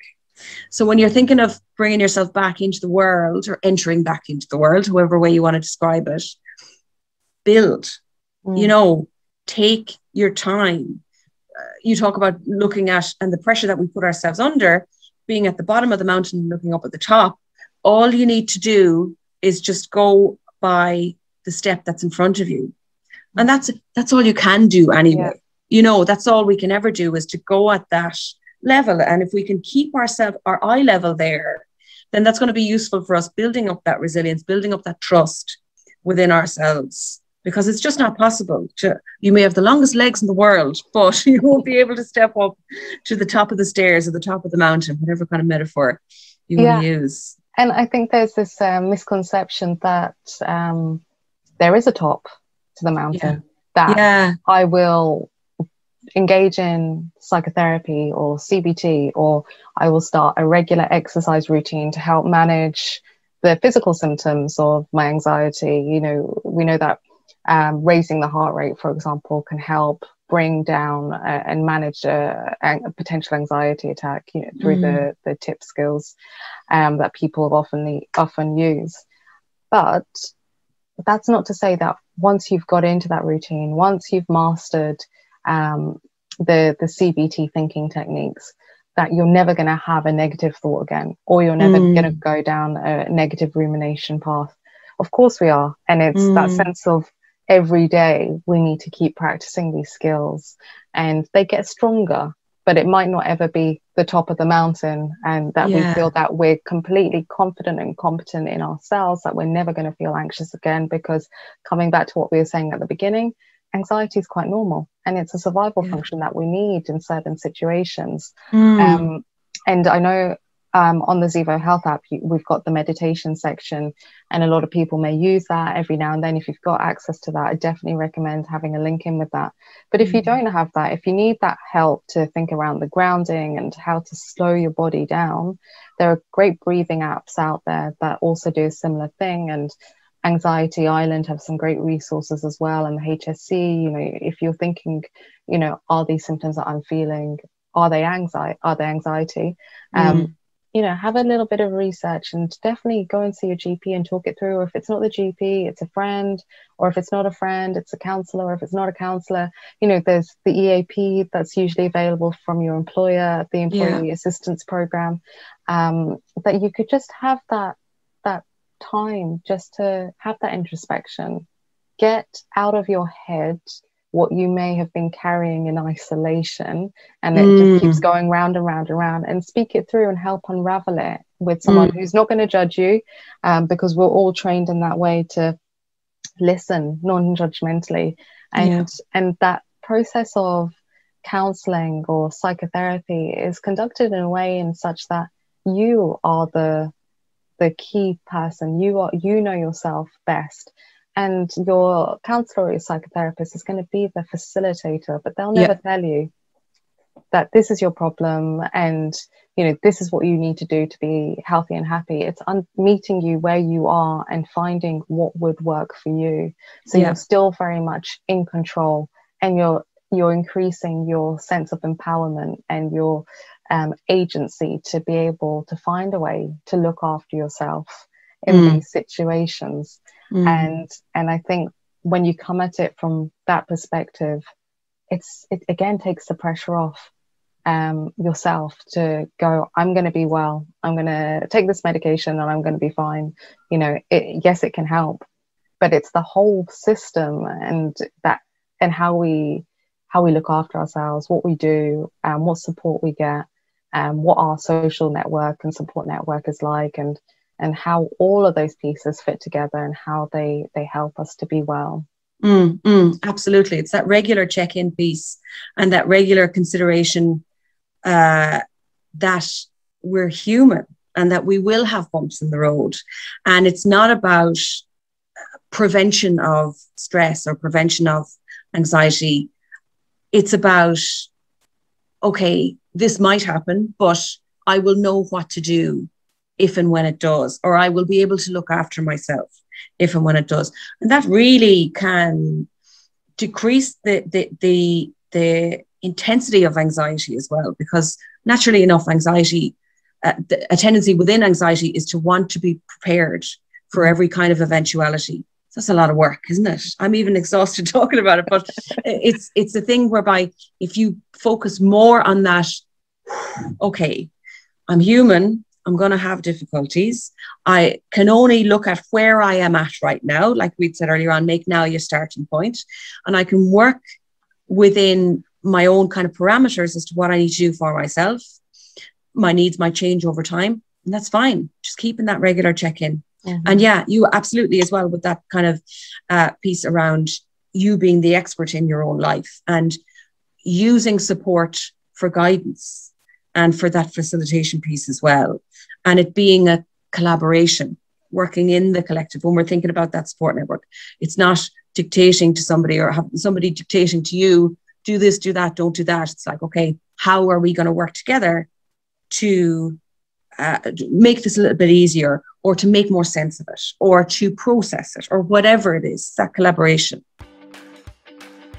So when you're thinking of bringing yourself back into the world or entering back into the world, however way you want to describe it, build, mm. you know, take your time. Uh, you talk about looking at and the pressure that we put ourselves under, being at the bottom of the mountain, and looking up at the top. All you need to do is just go by the step that's in front of you. And that's that's all you can do anyway. Yeah you know that's all we can ever do is to go at that level and if we can keep ourselves our eye level there then that's going to be useful for us building up that resilience building up that trust within ourselves because it's just not possible to you may have the longest legs in the world but you won't be able to step up to the top of the stairs or the top of the mountain whatever kind of metaphor you yeah. want to use and i think there's this um, misconception that um, there is a top to the mountain yeah. that yeah. i will engage in psychotherapy or CBT, or I will start a regular exercise routine to help manage the physical symptoms of my anxiety. You know, we know that um, raising the heart rate, for example, can help bring down uh, and manage a, a, potential anxiety attack you know, through mm. the, the tip skills um, that people often often use. But that's not to say that once you've got into that routine, once you've mastered um, the the CBT thinking techniques that you're never going to have a negative thought again, or you're never mm. going to go down a negative rumination path. Of course, we are, and it's mm. that sense of every day we need to keep practicing these skills, and they get stronger. But it might not ever be the top of the mountain, and that yeah. we feel that we're completely confident and competent in ourselves, that we're never going to feel anxious again. Because coming back to what we were saying at the beginning, anxiety is quite normal and it's a survival yeah. function that we need in certain situations. Mm. Um, and I know um, on the Zevo Health app, you, we've got the meditation section, and a lot of people may use that every now and then. If you've got access to that, I definitely recommend having a link in with that. But if mm. you don't have that, if you need that help to think around the grounding and how to slow your body down, there are great breathing apps out there that also do a similar thing. And Anxiety Ireland have some great resources as well, and the HSC. You know, if you're thinking, you know, are these symptoms that I'm feeling, are they anxiety? Are they anxiety? Um, mm. You know, have a little bit of research and definitely go and see your GP and talk it through. Or if it's not the GP, it's a friend, or if it's not a friend, it's a counselor. Or if it's not a counselor, you know, there's the EAP that's usually available from your employer, the Employee yeah. Assistance Program. Um, that you could just have that that time just to have that introspection, get out of your head what you may have been carrying in isolation and it mm. just keeps going round and round and round and speak it through and help unravel it with someone mm. who's not going to judge you um, because we're all trained in that way to listen non-judgmentally and yeah. and that process of counseling or psychotherapy is conducted in a way in such that you are the the key person you are you know yourself best and your counselor or your psychotherapist is going to be the facilitator but they'll never yeah. tell you that this is your problem and you know this is what you need to do to be healthy and happy it's un- meeting you where you are and finding what would work for you so yeah. you're still very much in control and you're you're increasing your sense of empowerment and your um, agency to be able to find a way to look after yourself in mm. these situations mm. and and i think when you come at it from that perspective it's it again takes the pressure off um, yourself to go i'm going to be well i'm going to take this medication and i'm going to be fine you know it, yes it can help but it's the whole system and that and how we how we look after ourselves what we do um, what support we get um, what our social network and support network is like and and how all of those pieces fit together and how they they help us to be well. Mm, mm, absolutely. It's that regular check-in piece and that regular consideration uh, that we're human and that we will have bumps in the road. And it's not about prevention of stress or prevention of anxiety. It's about okay this might happen but i will know what to do if and when it does, or I will be able to look after myself if and when it does. And that really can decrease the the the, the intensity of anxiety as well, because naturally enough, anxiety, uh, a tendency within anxiety is to want to be prepared for every kind of eventuality. That's a lot of work, isn't it? I'm even exhausted talking about it, but it's it's a thing whereby if you focus more on that, okay, I'm human. I'm going to have difficulties. I can only look at where I am at right now, like we'd said earlier on, make now your starting point, and I can work within my own kind of parameters as to what I need to do for myself. My needs might change over time, and that's fine. Just keeping that regular check in. Mm-hmm. And yeah, you absolutely as well with that kind of uh, piece around you being the expert in your own life and using support for guidance and for that facilitation piece as well. And it being a collaboration, working in the collective when we're thinking about that support network. It's not dictating to somebody or have somebody dictating to you, do this, do that, don't do that. It's like, okay, how are we going to work together to uh, make this a little bit easier or to make more sense of it or to process it or whatever it is, that collaboration.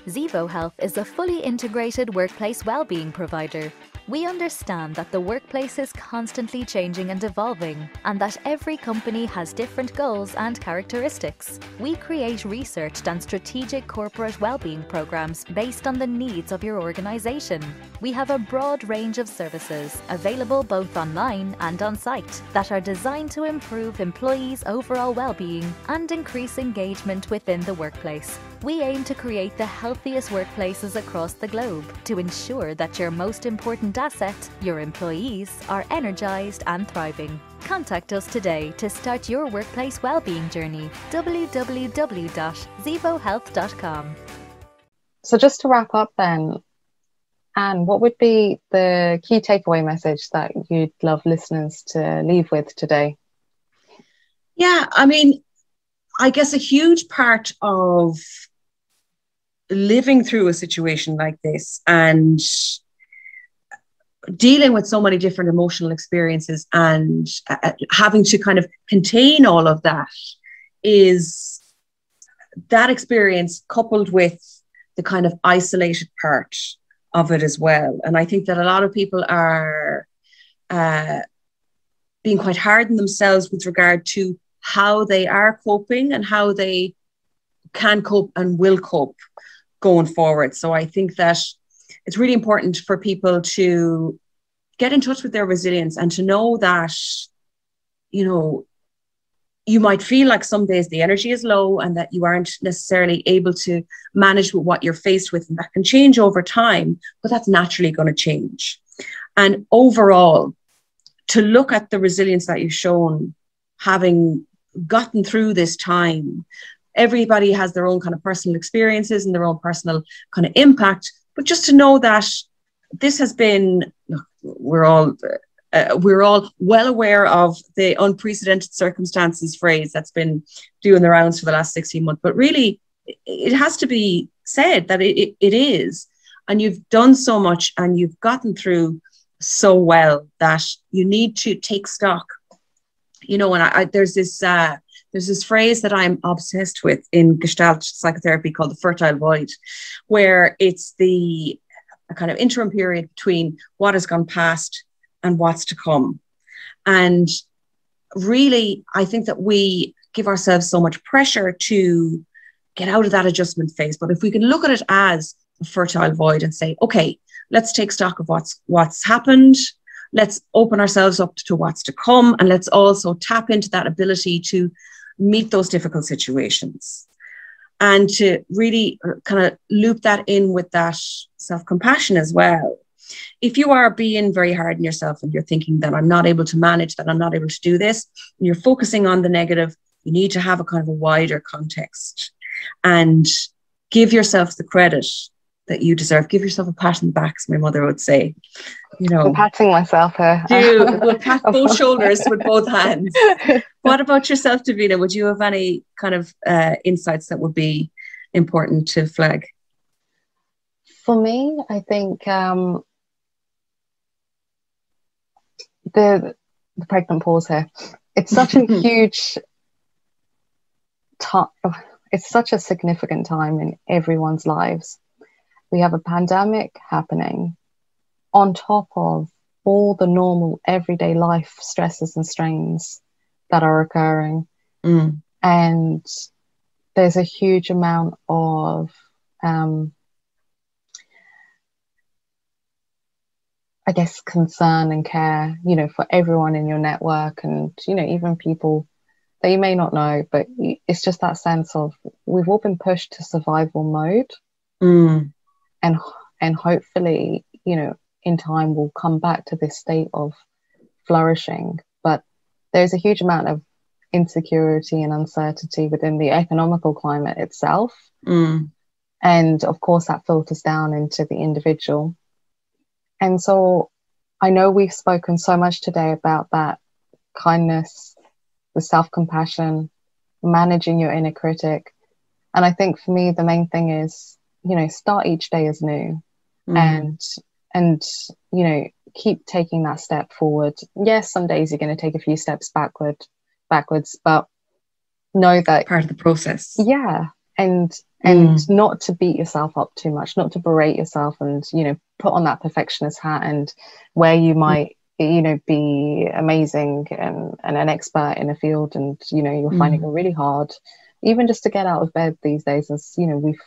Zevo Health is a fully integrated workplace well-being provider we understand that the workplace is constantly changing and evolving, and that every company has different goals and characteristics. We create researched and strategic corporate well-being programs based on the needs of your organization. We have a broad range of services available both online and on site that are designed to improve employees' overall well-being and increase engagement within the workplace. We aim to create the healthiest workplaces across the globe to ensure that your most important asset, your employees, are energized and thriving. Contact us today to start your workplace well-being journey. www.zevohealth.com. So just to wrap up then, Ann, what would be the key takeaway message that you'd love listeners to leave with today? Yeah, I mean, I guess a huge part of living through a situation like this and dealing with so many different emotional experiences and uh, having to kind of contain all of that is that experience coupled with the kind of isolated part of it as well. And I think that a lot of people are uh, being quite hard on themselves with regard to how they are coping and how they can cope and will cope going forward. So I think that it's really important for people to get in touch with their resilience and to know that, you know, you might feel like some days the energy is low and that you aren't necessarily able to manage with what you're faced with. And that can change over time, but that's naturally going to change. And overall, to look at the resilience that you've shown, having gotten through this time, everybody has their own kind of personal experiences and their own personal kind of impact. But just to know that this has been, we're all uh, we're all well aware of the unprecedented circumstances phrase that's been doing the rounds for the last 16 months. But really, it has to be said that it, it, it is. And you've done so much and you've gotten through so well that you need to take stock. You know, and I, I, there's this uh, there's this phrase that I'm obsessed with in Gestalt psychotherapy called the fertile void, where it's the kind of interim period between what has gone past and what's to come. And really, I think that we give ourselves so much pressure to get out of that adjustment phase. But if we can look at it as a fertile void and say, okay, let's take stock of what's what's happened. Let's open ourselves up to what's to come, and let's also tap into that ability to meet those difficult situations. And to really uh, kind of loop that in with that self compassion as well. If you are being very hard on yourself and you're thinking that I'm not able to manage, that I'm not able to do this, and you're focusing on the negative, you need to have a kind of a wider context and give yourself the credit that you deserve. Give yourself a pat on the back, as my mother would say. You know, I'm patting myself here. Do we'll pat both shoulders with both hands. What about yourself, Davina? Would you have any kind of uh, insights that would be important to flag? For me, I think um, the the pregnant pause here. It's such a huge time. It's such a significant time in everyone's lives. We have a pandemic happening on top of all the normal everyday life stresses and strains that are occurring. Mm. And there's a huge amount of um, I guess, concern and care, you know, for everyone in your network and, you know, even people that you may not know, but it's just that sense of we've all been pushed to survival mode. Mm. And, and hopefully, you know, in time we'll come back to this state of flourishing. But there's a huge amount of insecurity and uncertainty within the economical climate itself. Mm. And of course, that filters down into the individual. And so I know we've spoken so much today about that kindness, the self compassion, managing your inner critic. And I think for me, the main thing is, you know, start each day as new mm. and, and, you know, keep taking that step forward. Yes, some days you're going to take a few steps backward, backwards, but know that part of the process. Yeah. And, and mm. not to beat yourself up too much, not to berate yourself and, you know, put on that perfectionist hat and where you mm. might you know be amazing and, and an expert in a field and you know you're finding mm. it really hard even just to get out of bed these days as you know we've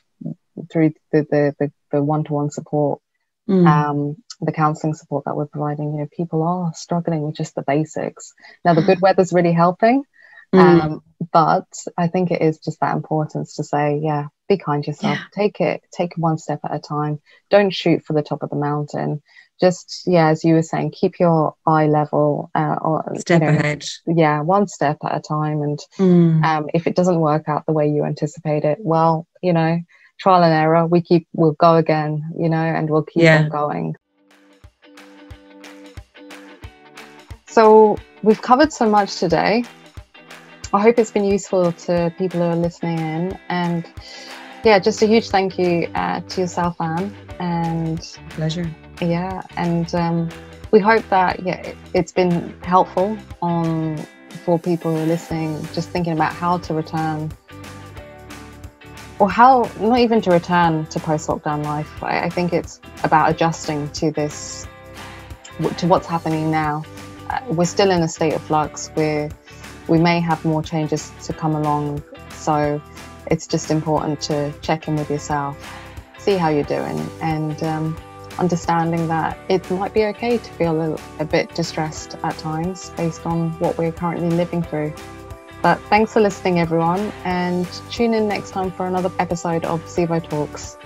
through the the, the, the one-to-one support mm. um the counseling support that we're providing you know people are struggling with just the basics now the good weather's really helping mm. um but i think it is just that importance to say yeah be kind yourself. Yeah. Take it, take one step at a time. Don't shoot for the top of the mountain. Just yeah, as you were saying, keep your eye level uh, or step you know, ahead. Yeah, one step at a time. And mm. um, if it doesn't work out the way you anticipate it, well, you know, trial and error. We keep, we'll go again. You know, and we'll keep yeah. on going. So we've covered so much today. I hope it's been useful to people who are listening in. And yeah, just a huge thank you uh, to yourself, Ann. And pleasure. Yeah, and um, we hope that yeah, it, has been helpful on for people who are listening, just thinking about how to return, or how not even to return to post-lockdown life. I, I think it's about adjusting to this, to what's happening now. Uh, we're still in a state of flux. We're we may have more changes to come along. So it's just important to check in with yourself, see how you're doing, and um, understanding that it might be okay to feel a, a, bit distressed at times based on what we're currently living through. But thanks for listening, everyone, and tune in next time for another episode of Zevo Talks.